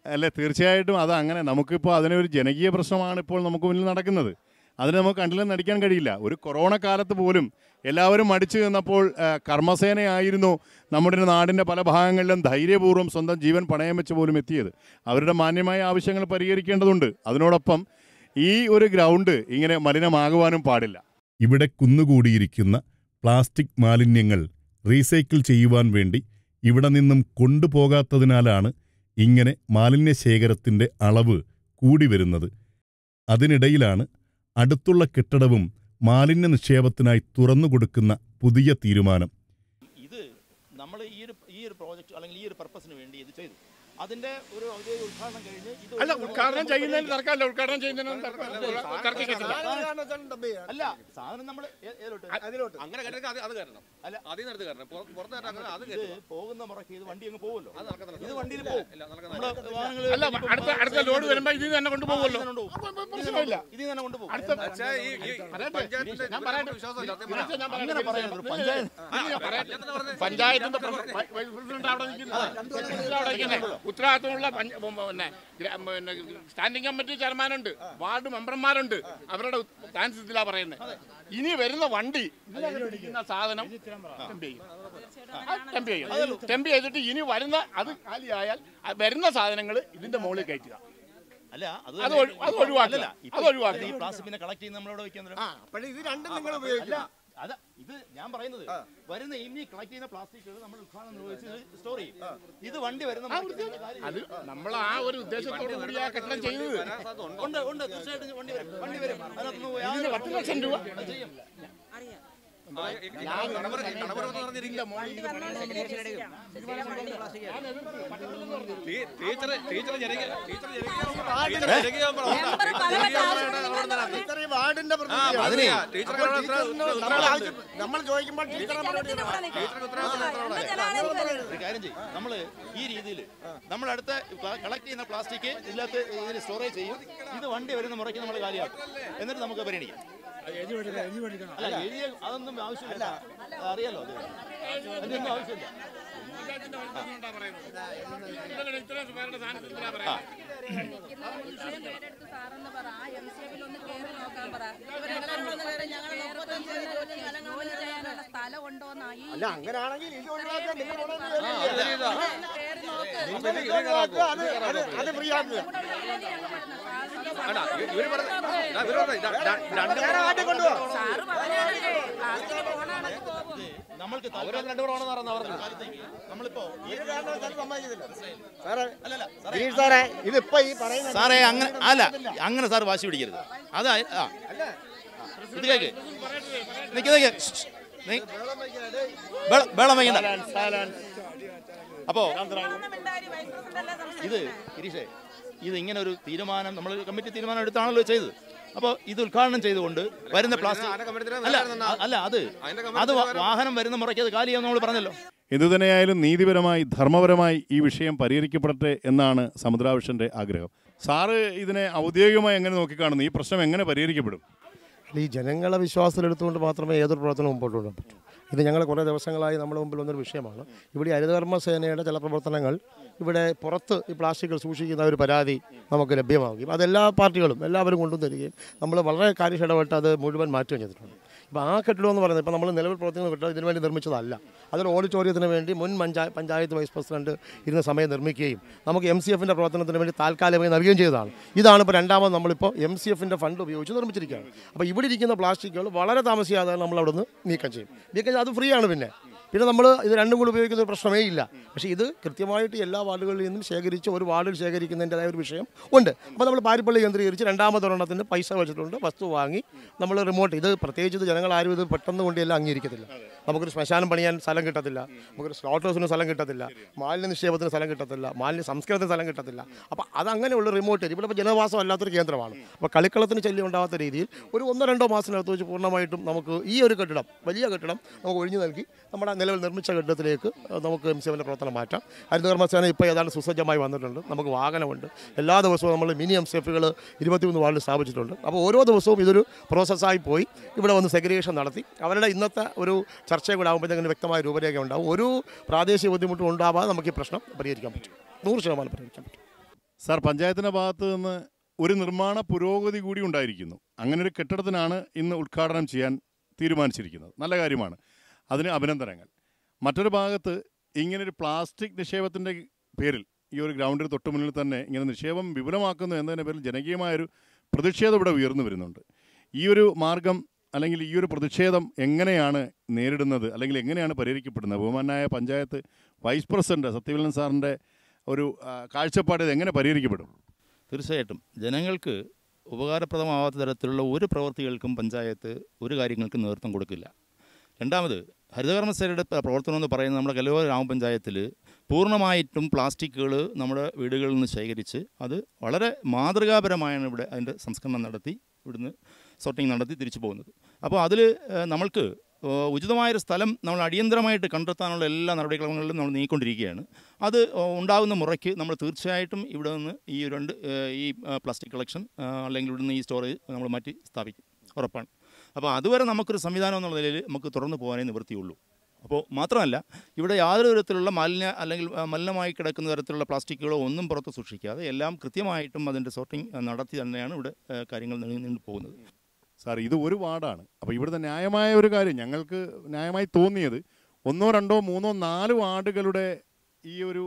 അല്ലേ തീർച്ചയായിട്ടും അത് അങ്ങനെ. നമുക്കിപ്പോൾ അതിനൊരു ജനകീയ പ്രശ്നമാണ് ഇപ്പോൾ നമുക്ക് മുന്നിൽ നടക്കുന്നത്. അതിന് നമുക്ക് കണ്ടില്ലെന്ന് നടിക്കാൻ കഴിയില്ല. ഒരു കൊറോണ കാലത്ത് പോലും എല്ലാവരും മടിച്ചു നിന്നപ്പോൾ കർമ്മസേനയായിരുന്നു നമ്മുടെ നാടിന്റെ പല ഭാഗങ്ങളിലും ധൈര്യപൂർവം സ്വന്തം ജീവൻ പണയം വെച്ച് പോലും എത്തിയത്. അവരുടെ മാന്യമായ ആവശ്യങ്ങൾ പരിഹരിക്കേണ്ടതുണ്ട്. അതിനോടൊപ്പം ഈ ഒരു ഗ്രൗണ്ട് ഇങ്ങനെ മലിനമാകുവാനും പാടില്ല. ഇവിടെ കുന്നുകൂടിയിരിക്കുന്ന പ്ലാസ്റ്റിക് മാലിന്യങ്ങൾ റീസൈക്കിൾ ചെയ്യുവാൻ വേണ്ടി ഇവിടെ നിന്നും കൊണ്ടുപോകാത്തതിനാലാണ് ഇങ്ങനെ മാലിന്യ ശേഖരത്തിന്റെ അളവ് കൂടി വരുന്നത്. അതിനിടയിലാണ് അടുത്തുള്ള കെട്ടിടവും മാലിന്യ നിക്ഷേപത്തിനായി തുറന്നുകൊടുക്കുന്ന പുതിയ തീരുമാനം. ഇത് നമ്മൾ ഈ ഒരു ഈ ഒരു പ്രോജക്റ്റ് അല്ലെങ്കിൽ ഈ ഒരു പർപ്പസിന് വേണ്ടി ഇത് ചെയ്തു അതിന്റെ ഒരു ഔദ്യോഗിക ഉദ്ഘാടനം കഴിഞ്ഞ് ഇത് അല്ല ഉദ്ഘാടനം ചെയ്യുന്നതിന് തർക്കമല്ല ഉദ്ഘാടനം ചെയ്യുന്നതിന് തർക്കിക്കത്തില്ല അല്ല സാധനം നമ്മൾ അതിലോട്ട് അങ്ങനെ അത് കാരണം അല്ല. അതിൽ നിന്ന് കാരണം പുറത്ത് അത് പോകുന്ന മുറയ്ക്ക് ഇത് വണ്ടി അങ്ങ് പോകുമല്ലോ ഇത് വണ്ടിയിൽ പോകും. അല്ല അടുത്ത അടുത്ത ലോഡ് വരുമ്പോ ഇതിൽ തന്നെ കൊണ്ടുപോകുമല്ലോ പ്രശ്നമില്ല ഇതിൽ തന്നെ കൊണ്ടുപോകും അടുത്ത ഞാൻ പറയട്ടെ. അങ്ങനെ പറയരുത് പഞ്ചായത്ത് പഞ്ചായത്തിന്റെ പ്രസിഡന്റ് അവിടെ നിൽക്കുന്നത് ഉത്തരവാദിത്തമുള്ള പിന്നെ പിന്നെ സ്റ്റാൻഡിംഗ് കമ്മിറ്റി ചെയർമാനുണ്ട് വാർഡ് മെമ്പർമാരുണ്ട് അവരുടെ താൻസിത്തിലാ പറയുന്നത് ഇനി വരുന്ന വണ്ടി ഇതിനകത്തിരിക്കുന്ന സാധനം ടെമ്പ് ചെയ്യും. ടെമ്പ് ചെയ്യും. ടെമ്പ് ചെയ്തിട്ട് ഇനി വരുന്ന അത് കാലിയായാൽ വരുന്ന സാധനങ്ങൾ ഇതിന്റെ മുകളിൽ കയറ്റുക. അല്ല അത് ഒഴിവാക്കില്ല ഒഴി- അത് ഒഴിവാക്കില്ല ഈ പ്ലാസ്റ്റിക് പിന്നെ കളക്ട് ചെയ്യുന്ന നമ്മളവിടെ വെക്കാൻ ആ പക്ഷേ ഇത് രണ്ടും നിങ്ങൾ ഉപയോഗിക്കില്ല അല്ല ഇത് ഞാൻ പറയുന്നത്. വരുന്ന ഇനി കളക്ട് ചെയ്യുന്ന പ്ലാസ്റ്റിക്കുകൾ നമ്മൾ ഉദ്ഘാടനം നിർവഹിച്ച് സ്റ്റോർ ചെയ്യും. ഇത് വണ്ടി വരുന്ന അത് നമ്മൾ ആ ഒരു ഉദ്ദേശത്തോട് കൂടി ആ കെട്ടിടം ചെയ്തത് ഉണ്ട്. ഉണ്ട് തീർച്ചയായിട്ടും വണ്ടി വരും. വണ്ടി വരും. അതിനകത്തൊന്നും ഇതിന് പത്ത് ലക്ഷം രൂപ. അത് ചെയ്യും. ആ, വാർഡിന്റെ നമ്മൾ ചോദിക്കുമ്പോൾ കാര്യം ചെയ്യും നമ്മൾ ഈ രീതിയിൽ നമ്മൾ അടുത്ത കളക്ട് ചെയ്യുന്ന പ്ലാസ്റ്റിക് ഇതിനകത്ത് ഇതിൽ സ്റ്റോറേജ് ചെയ്യും ഇത് വണ്ടി വരുന്ന മുറയ്ക്ക് നമ്മൾ കാലിയാക്കും എന്നിട്ട് നമുക്ക് പരിഗണിക്കാം അല്ല എഴുതിയ അതൊന്നും ആവശ്യമില്ല. അറിയാലോ അത്. അതിനൊന്നും ആവശ്യമില്ല. അല്ല അങ്ങനെയാണെങ്കിൽ ഇത് ഒഴിവാക്കാൻ നിങ്ങൾ ഉടനെ അത് ഫ്രീ ആക്കുക കൊണ്ടുപോകാം നമ്മൾക്ക്. സാറേ ഇതിപ്പോ ഈ പറയുന്ന സാറേ അങ്ങനെ അല്ല അങ്ങനെ സാർ വാശി പിടിക്കരുത്. അതായത് ആ. ഇത് കേക്ക്. നിക്ക്. ബഹളം വയ്ക്കണ്ട അപ്പോ ഇത് ഗിരീഷേ ഇത് ഇങ്ങനെ ഒരു തീരുമാനം നമ്മൾ കമ്മിറ്റി തീരുമാനം എടുത്താണല്ലോ ചെയ്തത്. അപ്പോൾ ഇത് ഉദ്ഘാടനം ചെയ്തുകൊണ്ട് വരുന്ന പ്ലാസ്റ്റിക് അല്ല അല്ല അത് അത് വാഹനം വരുന്ന മുറയ്ക്ക് അത് കാലിയാന്ന് നമ്മൾ പറഞ്ഞല്ലോ. എന്തുതന്നെയായാലും നീതിപരമായി ധർമ്മപരമായി ഈ വിഷയം പരിഹരിക്കപ്പെടട്ടെ എന്നാണ് സമുദ്രാവിഷന്റെ ആഗ്രഹം. സാറ് ഇതിനെ ഔദ്യോഗികമായി എങ്ങനെ നോക്കിക്കാണുന്നു? ഈ പ്രശ്നം എങ്ങനെ പരിഹരിക്കപ്പെടും? ഈ ജനങ്ങളെ വിശ്വാസത്തിലെടുത്തുകൊണ്ട് മാത്രമേ ഏതൊരു പ്രവർത്തനവും മുമ്പോട്ട് കൊണ്ടുപോകാൻ പറ്റൂ. ഇത് ഞങ്ങൾ കുറേ ദിവസങ്ങളായി നമ്മുടെ മുമ്പിൽ വന്നൊരു വിഷയമാണ്. ഇവിടെ ഹരിതകർമ്മ സേനയുടെ ചില പ്രവർത്തനങ്ങൾ ഇവിടെ പുറത്ത് ഈ പ്ലാസ്റ്റിക്കുകൾ സൂക്ഷിക്കുന്ന ഒരു പരാതി നമുക്ക് ലഭ്യമാവുകയും അതെല്ലാ പാർട്ടികളും എല്ലാവരും കൊണ്ടുവന്നിരിക്കുകയും നമ്മൾ വളരെ കാര്യക്ഷമമായിട്ട് അത് മുഴുവൻ മാറ്റുകയും ചെയ്തിട്ടുണ്ട്. ഇപ്പോൾ ആ കെട്ടിടം എന്ന് പറയുന്നത്. ഇപ്പോൾ നമ്മൾ നിലവിൽ പ്രവർത്തിക്കുന്ന കെട്ടിടം ഇതിനു വേണ്ടി നിർമ്മിച്ചതല്ല. അതൊരു ഓഡിറ്റോറിയത്തിന് വേണ്ടി മുൻ പഞ്ചായ പഞ്ചായത്ത് വൈസ് പ്രസിഡന്റ് ഇരുന്ന സമയം നിർമ്മിക്കുകയും നമുക്ക് എം സി എഫിന്റെ പ്രവർത്തനത്തിന് വേണ്ടി താൽക്കാലികമായി നൽകുകയും ചെയ്തതാണ്. ഇതാണ് ഇപ്പോൾ രണ്ടാമത് നമ്മളിപ്പോൾ എം സി എഫിന്റെ ഫണ്ട് ഉപയോഗിച്ച് നിർമ്മിച്ചിരിക്കുകയാണ്. അപ്പോൾ ഇവിടെ ഇരിക്കുന്ന പ്ലാസ്റ്റിക്കുകൾ വളരെ താമസിയാതെ നമ്മൾ അവിടെ നിന്ന് നീക്കം ചെയ്യും. നീക്കം അത് ഫ്രീ ആണ് പിന്നെ. പിന്നെ നമ്മൾ ഇത് രണ്ടും കൂടി ഉപയോഗിക്കുന്ന ഒരു പ്രശ്നമേ ഇല്ല. പക്ഷേ ഇത് കൃത്യമായിട്ട് എല്ലാ വാർഡുകളിൽ നിന്നും ശേഖരിച്ച് ഒരു വാർഡിൽ ശേഖരിക്കുന്നതിന്റെതായ ഒരു വിഷയം ഉണ്ട്. അപ്പോൾ നമ്മൾ പാരിപ്പള്ളി കേന്ദ്രീകരിച്ച് രണ്ടാമതൊരെണ്ണത്തിന് പൈസ വെച്ചിട്ടുണ്ട്. വസ്തു വാങ്ങി നമ്മൾ റിമോട്ട് ഇത് പ്രത്യേകിച്ച് ഇത് ജനങ്ങൾ ആരും ഇത് പെട്ടെന്ന് കൊണ്ടെല്ലാം അംഗീകരിക്കത്തില്ല. നമുക്കൊരു ശ്മശാനം പണിയാൻ സ്ഥലം കിട്ടത്തില്ല. നമുക്കൊരു സ്ലോട്ട് ഹൗസിന് സ്ഥലം കിട്ടത്തില്ല. മാലിന്യ നിക്ഷേപത്തിന് സ്ഥലം കിട്ടത്തില്ല. മാലിന്യ സംസ്കരണത്തിന് സ്ഥലം കിട്ടത്തില്ല. അപ്പോൾ അതങ്ങനെയുള്ള റിമോട്ട് ഇവിടെ ഇപ്പോൾ ജനവാസം അല്ലാത്തൊരു കേന്ദ്രമാണ്. അപ്പോൾ കളിക്കളത്തിന് ശല്യം ഉണ്ടാകാത്ത രീതിയിൽ ഒരു ഒന്നോ രണ്ടോ മാസത്തിനകത്ത് വെച്ച് പൂർണമായിട്ടും നമുക്ക് ഈ ഒരു കെട്ടിടം വലിയ കെട്ടിടം നമുക്ക് ഒഴിഞ്ഞു നൽകി നമ്മുടെ നിലവിൽ നിർമ്മിച്ച കെട്ടിടത്തിലേക്ക് നമുക്ക് എം സി എമ്മിന്റെ പ്രവർത്തനം മാറ്റാം. ഹരിതകർമ്മസേന ഇപ്പോൾ ഏതാണ്ട് സുസജ്ജമായി വന്നിട്ടുണ്ട്. നമുക്ക് വാഹനമുണ്ട്. എല്ലാ ദിവസവും നമ്മൾ മിനി എം സി എഫുകൾ ഇരുപത്തിമൂന്ന് വാർഡിൽ സ്ഥാപിച്ചിട്ടുണ്ട്. അപ്പോൾ ഓരോ ദിവസവും ഇതൊരു പ്രോസസ്സായി പോയി. ഇവിടെ വന്ന് സെഗ്രിഗേഷൻ നടത്തി. അവരുടെ ഇന്നത്തെ ഒരു ചർച്ചയും കൂടെ ആകുമ്പോഴത്തേക്കും വ്യക്തമായ രൂപരേഖ ഉണ്ടാവും. ഒരു പ്രാദേശിക ബുദ്ധിമുട്ടും ഉണ്ടാവാതെ നമുക്ക് ഈ പ്രശ്നം പരിഹരിക്കാൻ പറ്റും. നൂറ് ശതമാനം പരിഹരിക്കാൻ പറ്റും. സാർ പഞ്ചായത്തിന്റെ ഭാഗത്ത് നിന്ന് ഒരു നിർമ്മാണ പുരോഗതി കൂടി ഉണ്ടായിരിക്കുന്നു. അങ്ങനെ ഒരു കെട്ടിടത്തിനാണ് ഇന്ന് ഉദ്ഘാടനം ചെയ്യാൻ തീരുമാനിച്ചിരിക്കുന്നത്. നല്ല കാര്യമാണ്. അതിന് അഭിനന്ദനങ്ങൾ. മറ്റൊരു ഭാഗത്ത് ഇങ്ങനൊരു പ്ലാസ്റ്റിക് നിക്ഷേപത്തിന്റെ പേരിൽ ഈ ഒരു ഗ്രൗണ്ടിന് തൊട്ട് മുന്നിൽ തന്നെ ഇങ്ങനെ നിക്ഷേപം വിപുലമാക്കുന്നു എന്നതിന്റെ പേരിൽ ജനകീയമായൊരു പ്രതിഷേധം ഇവിടെ ഉയർന്നു വരുന്നുണ്ട്. ഈ ഒരു മാർഗം അല്ലെങ്കിൽ ഈ ഒരു പ്രതിഷേധം എങ്ങനെയാണ് നേരിടുന്നത് അല്ലെങ്കിൽ എങ്ങനെയാണ് പരിഹരിക്കപ്പെടുന്നത്? ബഹുമാനായ പഞ്ചായത്ത് വൈസ് പ്രസിഡന്റ് സത്യവിലൻ സാറിന്റെ ഒരു കാഴ്ചപ്പാട് എങ്ങനെ പരിഹരിക്കപ്പെടും? തീർച്ചയായിട്ടും. ജനങ്ങൾക്ക് ഉപകാരപ്രദമാവാത്ത തരത്തിലുള്ള ഒരു പ്രവൃത്തികൾക്കും പഞ്ചായത്ത് ഒരു കാര്യങ്ങൾക്കും നേതൃത്വം കൊടുക്കില്ല. രണ്ടാമത് ഹരിതകർമ്മസേനയുടെ സേനയുടെ പ്രവർത്തനം എന്ന് പറയുന്നത് നമ്മുടെ കലുവ ഗ്രാമപഞ്ചായത്തിൽ പൂർണമായിട്ടും പ്ലാസ്റ്റിക്കുകൾ നമ്മുടെ വീടുകളിൽ നിന്ന് ശേഖരിച്ച് അത് വളരെ മാതൃകാപരമായാണ് ഇവിടെ അതിന്റെ സംസ്കരണം നടത്തി ഇവിടുന്ന് സോർട്ടിങ് നടത്തി തിരിച്ചു പോകുന്നത്. അപ്പോൾ അതിൽ നമ്മൾക്ക് ഉചിതമായൊരു സ്ഥലം നമ്മൾ അടിയന്തരമായിട്ട് കണ്ടെത്താനുള്ള എല്ലാ നടപടിക്രമങ്ങളിലും നമ്മൾ നീങ്ങിക്കൊണ്ടിരിക്കുകയാണ്. അത് ഉണ്ടാകുന്ന മുറയ്ക്ക് നമ്മൾ തീർച്ചയായിട്ടും ഇവിടെ നിന്ന് ഈ രണ്ട് ഈ പ്ലാസ്റ്റിക് കളക്ഷൻ അല്ലെങ്കിൽ ഇവിടുന്ന് ഈ സ്റ്റോറേജ് നമ്മൾ മാറ്റി സ്ഥാപിക്കും. ഉറപ്പാണ്. അപ്പോൾ അതുവരെ നമുക്കൊരു സംവിധാനം എന്നുള്ള നിലയിൽ നമുക്ക് തുറന്നു പോകാനേ നിവൃത്തിയുള്ളൂ. അപ്പോൾ മാത്രമല്ല ഇവിടെ യാതൊരു തരത്തിലുള്ള മാലിന്യ അല്ലെങ്കിൽ മലിനമായി കിടക്കുന്ന തരത്തിലുള്ള പ്ലാസ്റ്റിക്കുകളോ ഒന്നും പുറത്ത് സൂക്ഷിക്കാതെ എല്ലാം കൃത്യമായിട്ടും അതിന്റെ സോർട്ടിങ് നടത്തി തന്നെയാണ് ഇവിടെ കാര്യങ്ങൾ നീണ്ടു പോകുന്നത്. സാർ ഇത് ഒരു വാർഡാണ്. അപ്പോൾ ഇവിടുത്തെ ന്യായമായ ഒരു കാര്യം ഞങ്ങൾക്ക് ന്യായമായി തോന്നിയത് ഒന്നോ രണ്ടോ മൂന്നോ നാല് വാർഡുകളുടെ ഈ ഒരു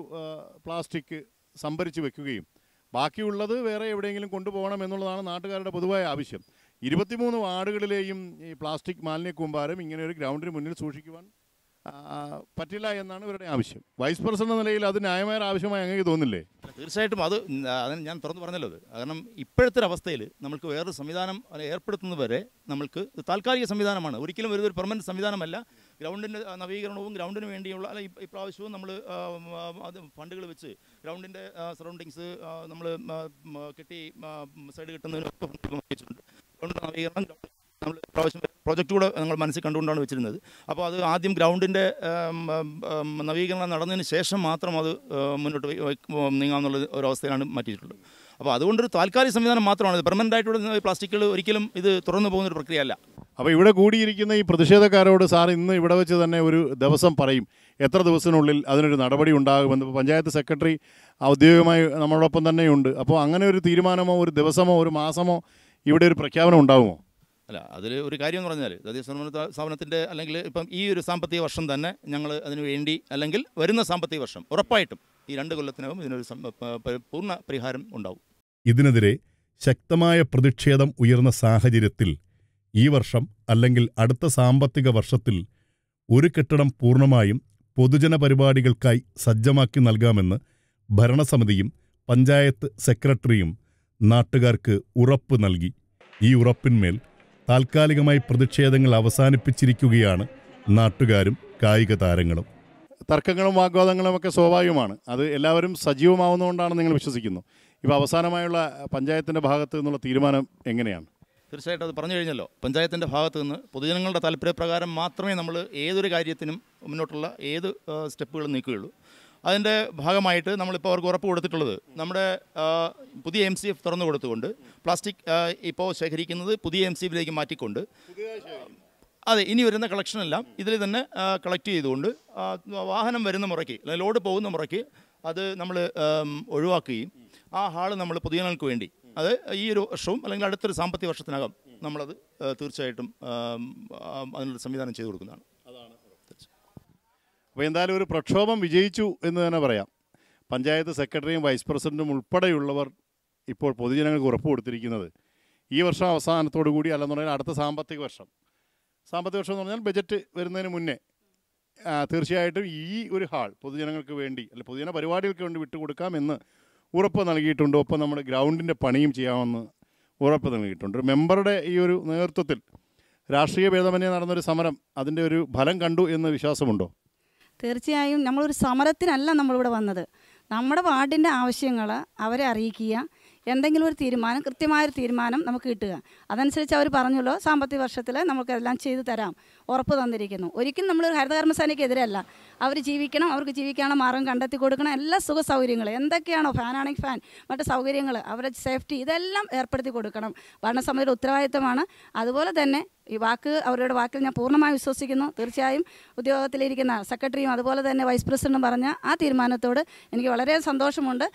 പ്ലാസ്റ്റിക് സംഭരിച്ച് വെക്കുകയും ബാക്കിയുള്ളത് വേറെ എവിടെയെങ്കിലും കൊണ്ടുപോകണം എന്നുള്ളതാണ് നാട്ടുകാരുടെ പൊതുവായ ആവശ്യം. ഇരുപത്തിമൂന്ന് വാർഡുകളിലെയും ഈ പ്ലാസ്റ്റിക് മാലിന്യ കൂമ്പാരം ഇങ്ങനെ ഒരു ഗ്രൗണ്ടിന് മുന്നിൽ സൂക്ഷിക്കുവാൻ പറ്റില്ല എന്നാണ് ഇവരുടെ ആവശ്യം. വൈസ് പ്രസിഡന്റ് നിലയിൽ അത് ന്യായമായ ആവശ്യമായി അങ്ങനെ തോന്നില്ലേ? തീർച്ചയായിട്ടും അത് അതിന് ഞാൻ തുറന്നു പറഞ്ഞല്ലോ അത്. കാരണം ഇപ്പോഴത്തെ ഒരു അവസ്ഥയിൽ നമുക്ക് വേറൊരു സംവിധാനം ഏർപ്പെടുത്തുന്നവരെ നമുക്ക് താൽക്കാലിക സംവിധാനമാണ്. ഒരിക്കലും ഒരു ഒരു പെർമനന്റ് സംവിധാനമല്ല. ഗ്രൗണ്ടിന്റെ നവീകരണവും ഗ്രൗണ്ടിന് വേണ്ടിയുള്ള അല്ല ഇപ്രാവശ്യവും നമ്മൾ അത് ഫണ്ടുകൾ വെച്ച് ഗ്രൗണ്ടിന്റെ സറൗണ്ടിങ്സ് നമ്മൾ കെട്ടി സൈഡ് കിട്ടുന്നതിനൊക്കെ വെച്ചിട്ടുണ്ട് ഗ്രൗണ്ട് നവീകരണം നമ്മൾ പ്രാവശ്യം പ്രോജക്റ്റ് കൂടെ ഞങ്ങൾ മനസ്സിൽ കണ്ടുകൊണ്ടാണ് വെച്ചിരുന്നത്. അപ്പോൾ അത് ആദ്യം ഗ്രൗണ്ടിന്റെ നവീകരണം നടന്നതിന് ശേഷം മാത്രം അത് മുന്നോട്ട് നീങ്ങാമെന്നുള്ള ഒരവസ്ഥയാണ് മാറ്റിയിട്ടുള്ളത്. അപ്പോൾ അതുകൊണ്ടൊരു താൽക്കാലിക സംവിധാനം മാത്രമാണ്. പെർമനന്റ് ആയിട്ടുള്ള പ്ലാസ്റ്റിക്കുകൾ ഒരിക്കലും ഇത് തുറന്നു പോകുന്ന ഒരു പ്രക്രിയയല്ല. അപ്പോൾ ഇവിടെ കൂടിയിരിക്കുന്ന ഈ പ്രതിഷേധക്കാരോട് സാർ ഇന്ന് ഇവിടെ വെച്ച് തന്നെ ഒരു ദിവസം പറയും. എത്ര ദിവസത്തിനുള്ളിൽ അതിനൊരു നടപടി ഉണ്ടാകുമെന്ന്. പഞ്ചായത്ത് സെക്രട്ടറി ഔദ്യോഗികമായി നമ്മളോടൊപ്പം തന്നെയുണ്ട്. അപ്പോൾ അങ്ങനെ ഒരു തീരുമാനമോ ഒരു ദിവസമോ ഒരു മാസമോ ഇവിടെ ഒരു പ്രഖ്യാപനം ഉണ്ടാവുമോ? അല്ല അതിൽ ഒരു കാര്യം എന്ന് പറഞ്ഞാൽ തദ്ദേശ സ്ഥാപനത്തിന്റെ അല്ലെങ്കിൽ ഇപ്പം ഈ ഒരു സാമ്പത്തിക വർഷം തന്നെ ഞങ്ങൾ അതിനു വേണ്ടി അല്ലെങ്കിൽ വരുന്ന സാമ്പത്തിക വർഷം ഉറപ്പായിട്ടും ഈ രണ്ട് കൊല്ലത്തിനകം ഇതിനൊരു പൂർണ പരിഹാരം ഉണ്ടാവും. ഇതിനെതിരെ ശക്തമായ പ്രതിഷേധം ഉയർന്ന സാഹചര്യത്തിൽ ഈ വർഷം അല്ലെങ്കിൽ അടുത്ത സാമ്പത്തിക വർഷത്തിൽ ഒരു കെട്ടിടം പൂർണമായും പൊതുജന പരിപാടികൾക്കായി സജ്ജമാക്കി നൽകാമെന്ന് ഭരണസമിതിയും പഞ്ചായത്ത് സെക്രട്ടറിയും നാട്ടുകാർക്ക് ഉറപ്പ് നൽകി. ഈ ഉറപ്പിന്മേൽ താൽക്കാലികമായി പ്രതിഷേധങ്ങൾ അവസാനിപ്പിച്ചിരിക്കുകയാണ് നാട്ടുകാരും കായിക താരങ്ങളും. തർക്കങ്ങളും വാഗ്വാദങ്ങളും ഒക്കെ സ്വാഭാവികമാണ്. അത് എല്ലാവരും സജീവമാവുന്നതുകൊണ്ടാണ് നിങ്ങൾ വിശ്വസിക്കുന്നു. ഇപ്പോൾ അവസാനമായുള്ള പഞ്ചായത്തിന്റെ ഭാഗത്ത് നിന്നുള്ള തീരുമാനം എങ്ങനെയാണ്? തീർച്ചയായിട്ടും അത് പറഞ്ഞു കഴിഞ്ഞല്ലോ. പഞ്ചായത്തിന്റെ ഭാഗത്ത് നിന്ന് പൊതുജനങ്ങളുടെ താല്പര്യപ്രകാരം മാത്രമേ നമ്മൾ ഏതൊരു കാര്യത്തിനും മുന്നോട്ടുള്ള ഏത് സ്റ്റെപ്പുകളും നീക്കുകയുള്ളൂ. അതിന്റെ ഭാഗമായിട്ട് നമ്മളിപ്പോൾ അവർക്ക് ഉറപ്പ് കൊടുത്തിട്ടുള്ളത് നമ്മുടെ പുതിയ എം സി എഫ് തുറന്നു കൊടുത്തുകൊണ്ട് പ്ലാസ്റ്റിക് ഇപ്പോൾ ശേഖരിക്കുന്നത് പുതിയ എം സി എഫിലേക്ക് മാറ്റിക്കൊണ്ട് അതെ ഇനി വരുന്ന കളക്ഷനെല്ലാം ഇതിൽ തന്നെ കളക്ട് ചെയ്തുകൊണ്ട് വാഹനം വരുന്ന മുറയ്ക്ക് ലോഡ് പോകുന്ന മുറയ്ക്ക് അത് നമ്മൾ ഒഴിവാക്കുകയും ആ ഹാൾ നമ്മൾ പൊതുജനങ്ങൾക്ക് വേണ്ടി അത് ഈ ഒരു വർഷവും അല്ലെങ്കിൽ അടുത്തൊരു സാമ്പത്തിക വർഷത്തിനകം നമ്മളത് തീർച്ചയായിട്ടും അതിനുള്ള സംവിധാനം ചെയ്തു കൊടുക്കുന്നതാണ്. അപ്പോൾ എന്തായാലും ഒരു പ്രക്ഷോഭം വിജയിച്ചു എന്ന് തന്നെ പറയാം. പഞ്ചായത്ത് സെക്രട്ടറിയും വൈസ് പ്രസിഡന്റും ഉൾപ്പെടെയുള്ളവർ ഇപ്പോൾ പൊതുജനങ്ങൾക്ക് ഉറപ്പ് കൊടുത്തിരിക്കുന്നത് ഈ വർഷം അവസാനത്തോടു കൂടി അല്ലെന്നുണ്ടെങ്കിൽ അടുത്ത സാമ്പത്തിക വർഷം. സാമ്പത്തിക വർഷം എന്ന് പറഞ്ഞാൽ ബജറ്റ് വരുന്നതിന് മുന്നേ തീർച്ചയായിട്ടും ഈ ഒരു ഹാൾ പൊതുജനങ്ങൾക്ക് വേണ്ടി അല്ലെ പൊതുജന പരിപാടികൾക്ക് വേണ്ടി വിട്ടുകൊടുക്കാമെന്ന് ഉറപ്പ് നൽകിയിട്ടുണ്ട്. ഒപ്പം നമ്മുടെ ഗ്രൗണ്ടിന്റെ പണിയും ചെയ്യാമെന്ന് ഉറപ്പ് നൽകിയിട്ടുണ്ട്. ഒരു മെമ്പറുടെ ഈ ഒരു നേതൃത്വത്തിൽ രാഷ്ട്രീയ ഭേദമന്യേ നടന്നൊരു സമരം അതിന്റെ ഒരു ഫലം കണ്ടു എന്ന് വിശ്വാസമുണ്ടോ? തീർച്ചയായും നമ്മളൊരു സമരത്തിനല്ല നമ്മളിവിടെ വന്നത്. നമ്മുടെ വാർഡിന്റെ ആവശ്യങ്ങൾ അവരെ അറിയിക്കുക എന്തെങ്കിലും ഒരു തീരുമാനം കൃത്യമായൊരു തീരുമാനം നമുക്ക് കിട്ടുക. അതനുസരിച്ച് അവർ പറഞ്ഞല്ലോ സാമ്പത്തിക വർഷത്തിൽ നമുക്കെല്ലാം ചെയ്തു തരാം. ഉറപ്പ് തന്നിരിക്കുന്നു. ഒരിക്കലും നമ്മൾ ഹരിതകർമ്മസേനയ്ക്കെതിരല്ല അവർ ജീവിക്കണം അവർക്ക് ജീവിക്കാനുള്ള മാർഗം കണ്ടെത്തി കൊടുക്കണം. എല്ലാ സുഖ സൗകര്യങ്ങൾ എന്തൊക്കെയാണോ ഫാനാണെങ്കിൽ ഫാൻ മറ്റ് സൗകര്യങ്ങൾ അവരുടെ സേഫ്റ്റി ഇതെല്ലാം ഏർപ്പെടുത്തി കൊടുക്കണം. ഭരണസമിതിയുടെ ഉത്തരവാദിത്തമാണ് അതുപോലെ തന്നെ ഈ വാക്ക് അവരുടെ വാക്കിൽ ഞാൻ പൂർണമായി വിശ്വസിക്കുന്നു. തീർച്ചയായും ഉദ്യോഗത്തിലിരിക്കുന്ന സെക്രട്ടറിയും അതുപോലെ തന്നെ വൈസ് പ്രസിഡന്റും പറഞ്ഞ ആ തീരുമാനത്തോട് എനിക്ക് വളരെ സന്തോഷമുണ്ട്.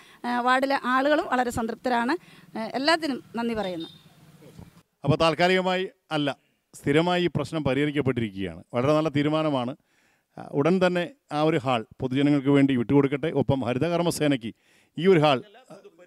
വാർഡിലെ ആളുകളും വളരെ സംതൃപ്തരാണ്. എല്ലാത്തിനും നന്ദി പറയുന്നു. അപ്പോൾ താൽക്കാലികമായി അല്ല. സ്ഥിരമായി ഈ പ്രശ്നം പരിഹരിക്കപ്പെട്ടിരിക്കുകയാണ്. വളരെ നല്ല തീരുമാനമാണ്. ഉടൻ തന്നെ ആ ഒരു ഹാൾ പൊതുജനങ്ങൾക്ക് വേണ്ടി വിട്ടുകൊടുക്കട്ടെ. ഒപ്പം ഹരിതകർമ്മസേനയ്ക്ക് ഈ ഒരു ഹാൾ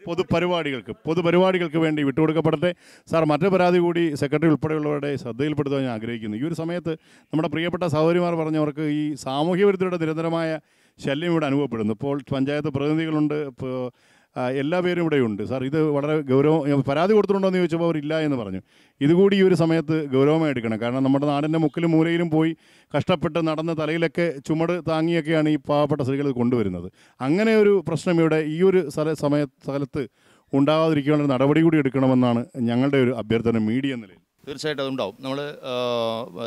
പൊതുപരിപാടികൾക്ക് പൊതുപരിപാടികൾക്ക് വേണ്ടി വിട്ടുകൊടുക്കപ്പെടട്ടെ. സാർ മറ്റു പരാതി കൂടി സെക്രട്ടറി ഉൾപ്പെടെയുള്ളവരുടെ ശ്രദ്ധയിൽപ്പെടുത്താൻ ഞാൻ ആഗ്രഹിക്കുന്നു. ഈ ഒരു സമയത്ത് നമ്മുടെ പ്രിയപ്പെട്ട സഹോദരിമാർ പറഞ്ഞവർക്ക് ഈ സാമൂഹ്യ നിരന്തരമായ ശല്യം ഇവിടെ അനുഭവപ്പെടുന്നു. ഇപ്പോൾ പഞ്ചായത്ത് പ്രതിനിധികളുണ്ട്. ഇപ്പോൾ എല്ലാ പേരും ഇവിടെ ഉണ്ട്. സാർ ഇത് വളരെ ഗൗരവം പരാതി കൊടുത്തിട്ടുണ്ടോ എന്ന് ചോദിച്ചപ്പോൾ അവരില്ല എന്ന് പറഞ്ഞു. ഇതുകൂടി ഈ ഒരു സമയത്ത് ഗൗരവമായി എടുക്കണം കാരണം നമ്മുടെ നാടിന്റെ മുക്കിലും മൂലയിലും പോയി കഷ്ടപ്പെട്ട് നടന്ന് തലയിലൊക്കെ ചുമട് താങ്ങിയൊക്കെയാണ് ഈ പാവപ്പെട്ട സ്ത്രീകൾ കൊണ്ടുവരുന്നത്. അങ്ങനെ ഒരു പ്രശ്നം ഇവിടെ ഈ ഒരു സ്ഥല സമയ സ്ഥലത്ത് ഉണ്ടാകാതിരിക്കാനുള്ള നടപടി കൂടി എടുക്കണമെന്നാണ് ഞങ്ങളുടെ ഒരു അഭ്യർത്ഥന മീഡിയ നിലയിൽ. തീർച്ചയായിട്ടും അതുണ്ടാവും. നമ്മൾ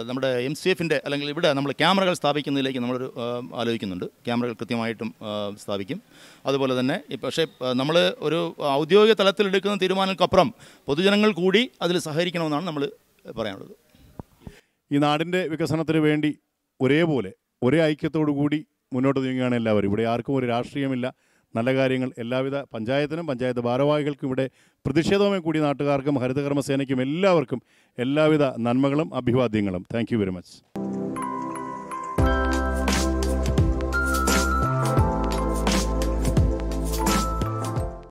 നമ്മുടെ എം സി എഫിന്റെ അല്ലെങ്കിൽ ഇവിടെ നമ്മൾ ക്യാമറകൾ സ്ഥാപിക്കുന്നതിലേക്ക് നമ്മളൊരു ആലോചിക്കുന്നുണ്ട്. ക്യാമറകൾ കൃത്യമായിട്ടും സ്ഥാപിക്കും. അതുപോലെ തന്നെ പക്ഷേ നമ്മൾ ഒരു ഔദ്യോഗിക തലത്തിലെടുക്കുന്ന തീരുമാനങ്ങൾക്കപ്പുറം പൊതുജനങ്ങൾ കൂടി അതിൽ സഹകരിക്കണമെന്നാണ് നമ്മൾ പറയാനുള്ളത്. ഈ നാടിന്റെ വികസനത്തിന് വേണ്ടി ഒരേപോലെ ഒരേ ഐക്യത്തോടു കൂടി മുന്നോട്ട് നീങ്ങുകയാണ് എല്ലാവരും. ഇവിടെ ആർക്കും ഒരു രാഷ്ട്രീയമില്ല. നല്ല കാര്യങ്ങൾ എല്ലാവിധ പഞ്ചായത്തിനും പഞ്ചായത്ത് ഭാരവാഹികൾക്കും ഇവിടെ പ്രതിഷേധവുമായി കൂടി നാട്ടുകാർക്കും ഹരിതകർമ്മസേനയ്ക്കും എല്ലാവർക്കും എല്ലാവിധ നന്മകളും അഭിവാദ്യങ്ങളും. Thank very much